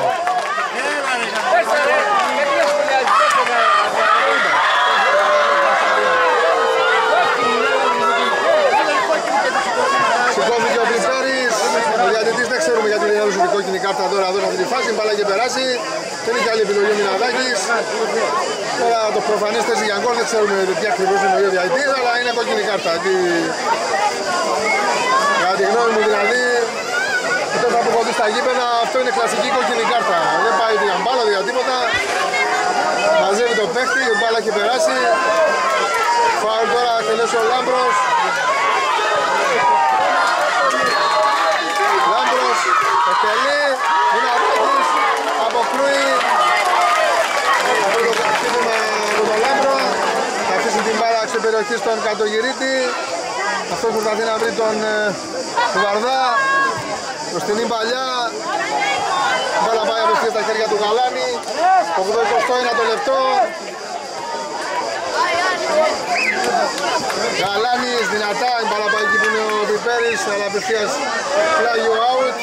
Σηκώθηκε ο Πιπέρης, ο διατητής δεν ξέρουμε γιατί δεν έδωσε την κόκκινη κάρτα τώρα εδώ αυτή τη φάση, μπάλα και περάσει. Δεν είχε άλλη επιλογή ο Μιναδάκης. Τώρα το προφανές θέση για γκολ δεν ξέρουμε τι ακριβώς είναι ο διατητής, αλλά είναι κόκκινη κάρτα. Τι... Κατά τη γνώμη μου δηλαδή, αυτό θα αποκοπεί στα γήπεδα, αυτό είναι κλασική κόκκινη κάρτα. Δεν πάει για μπάλα, για τίποτα. Μαζεύει το παίχτη, η μπάλα έχει περάσει. Φάουλ τώρα τελέσει ο Λάμπρος. Λάμπρος, εκτελεί, είναι παίκτης, αποκρούει. Αυτό το χτύπημα από τον Λάμπρο. Θα αφήσει την μπάλα σε περιοχή στον κατογυρίτη. Αυτός προσπαθεί να βρει τον ε, Βαρδά. Μπροστινή μπαλιά. Η μπάλα πάει απευθείας στα χέρια του Γαλάνη. 81 το λεπτό. Γαλάνης δυνατά, η μπάλα πάει εκεί που είναι ο Πιπέρης, αλλά απευθείας πλάγιο out.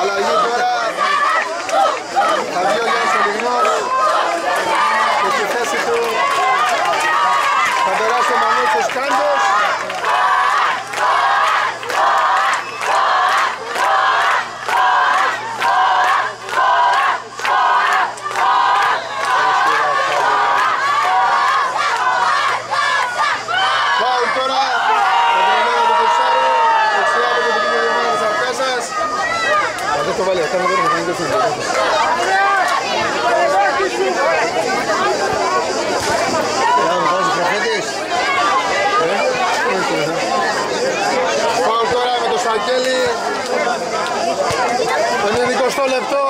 Αλλαγή τώρα. Θα βγει ο Γιάννης ο Λιγνός. Και στη θέση του θα περάσει ο Μανούτσος Κάντος. Φάουλ τώρα. Το δεδομένο του Κουρσάρου. Δεξιά από την δική ομάδα της Αρκάσας. Α, δεν το βάλει αυτά, δεν είναι το φίλο. Να μου δώσει προφέτης. Φάουλ τώρα με το Σακέλη. 90 λεπτό.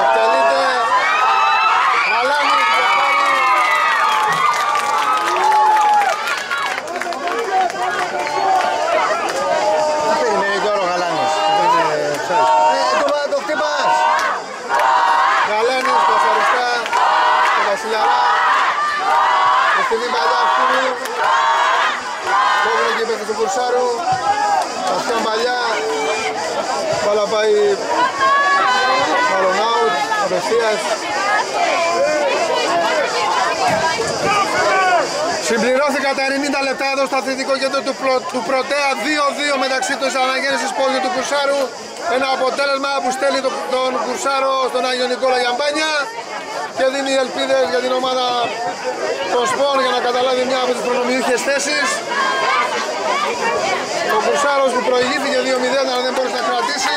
Εκτελείται. Γαλάνη, Τζαφάρη. Τι περιμένει τώρα ο Γαλάνης. Ε, το, το χτυπάς. Γαλάνης, καθαριστά, το Βασιλαρά, με στην παλιά αυτού, κόβουν εκεί πέφτει του Κουρσάρου, αυτά παλιά, μπάλα πάει μάλλον out, απευθείας. Συμπληρώθηκα τα 90 λεπτά εδώ στο αθλητικό κέντρο του, Πλο- του Πρωτέα 2-2 μεταξύ του αναγέννησης πόδιου του Κουρσάρου. Ένα αποτέλεσμα που στέλνει το- τον Κουρσάρο στον Άγιο Νικόλα Γιαμπάνια και δίνει ελπίδες για την ομάδα των Σπον για να καταλάβει μια από τις προνομιούχες θέσεις. Ο Κουρσάρος που προηγήθηκε 2-0 αλλά δεν μπορούσε να κρατήσει.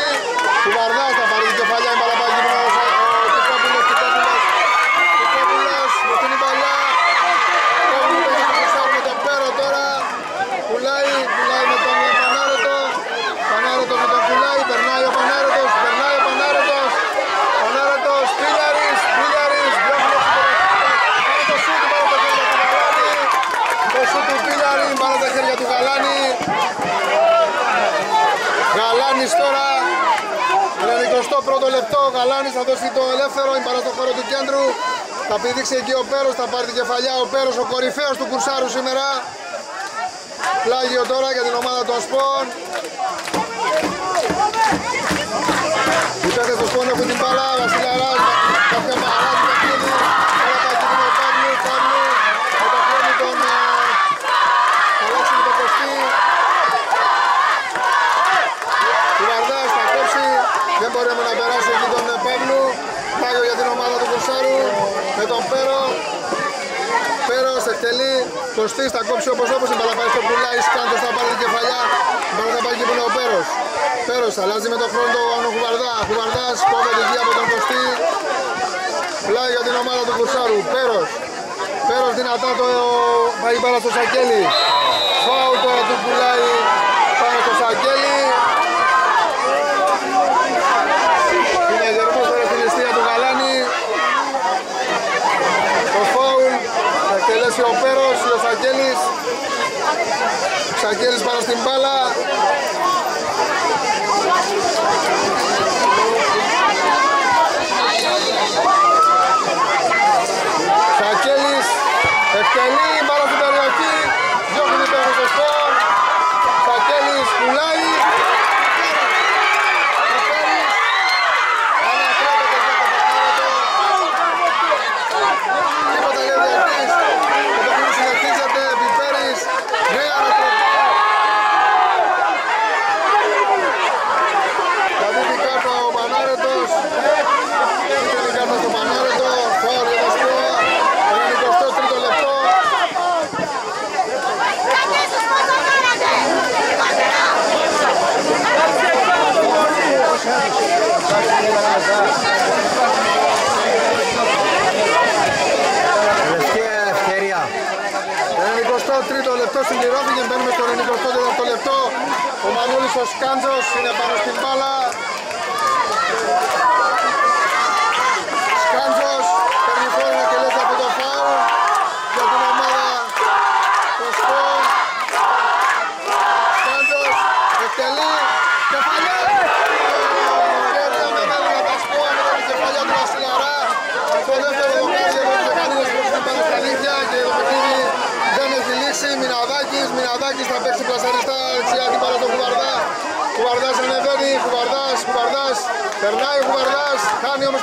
Του Βαρδάς θα πάρει την κεφαλιά, η μπαλαπάκι του ο Τικόπουλος, Τικόπουλος, Τικόπουλος, με την παλιά. Κόβουν το Κουρσάρο με τον Πέρο τώρα. Πουλάει, πουλάει με τον Πανάρετο. Πανάρετο με τον πουλάει, περνάει ο Πανάρετος, περνάει ο Πανάρετος. Πανάρετος, Πίλιαρης, Πίλιαρης, διώχνει Κάνει το σούτ, πάρα τα χέρια του Γαλάνη. Το σούτ του Πίλιαρη, πάρα τα χέρια του Γαλάνη. Γαλάνης τώρα, 91ο λεπτό, ο Γαλάνης θα δώσει το ελεύθερο, είναι παρά στο χώρο του κέντρου. Θα πηδήξει εκεί ο Πέρος, θα πάρει την κεφαλιά ο Πέρος, ο κορυφαίος του Κουρσάρου σήμερα. Πλάγιο τώρα για την ομάδα των Σπον. Οι παίκτες των Σπον έχουν την μπάλα, Βασιλιαράς, κάποια μαράζει παιχνίδι. Όλα τα εκεί είναι ο Παύλου, Παύλου, μεταφέρνει τον ε, Αλέξη τον Κωστή. Του Βαρδάς θα κόψει, δεν μπορεί να περάσει εκεί τον ε, Παύλου. Πλάγιο για την ομάδα του Κουρσάρου με τον Πέρο. Πέρος εκτελεί, Κωστής θα κόψει όπως όπως η μπαλά πάει στο πουλάει, Σκάντος θα πάρει την κεφαλιά, η μπαλά θα πάει εκεί που είναι ο Πέρος. Πέρος αλλάζει με τον χρόνο τον Χουβαρδά, Χουβαρδάς κόβεται εκεί από τον Κωστή. Πλάι για την ομάδα του Κουρσάρου, Πέρος. Πέρος δυνατά το πάει πάρα στο Σακέλι. Φάου τώρα του πουλάει πάνω στο Σακέλι. Έμεινε ο Πέρος, ο Σαγγέλης. Σαγγέλης πάνω στην μπάλα. Σαγγέλης, εκτελεί, ο Σκάντζος είναι πάνω στην μπάλα.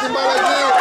Mostra.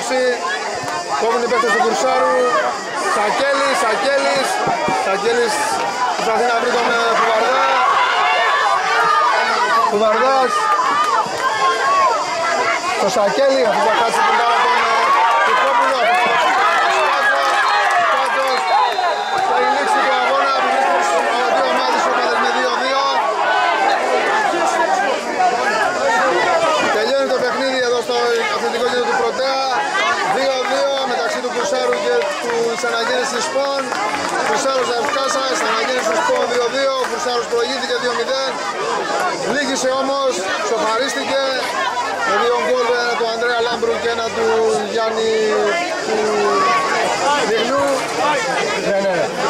επανάληψη. Κόβουν οι παίκτες του Κουρσάρου. Σακέλης, Σακέλης. Σακέλης προσπαθεί να βρει τον ε, Κουβαρδά. Κουβαρδάς. Το Σακέλη, αφού θα χάσει την πάρα της αναγέννησης Σπον, Χρυσάρος Αρφκάσας, αναγέννηση Σπον 2-2, Χρυσάρος προηγήθηκε 2-0, λύγησε όμως, σοφαρίστηκε, με δύο γκολ ένα του Ανδρέα Λάμπρου και ένα του Γιάννη του Διγνού. Ναι, ναι. ναι.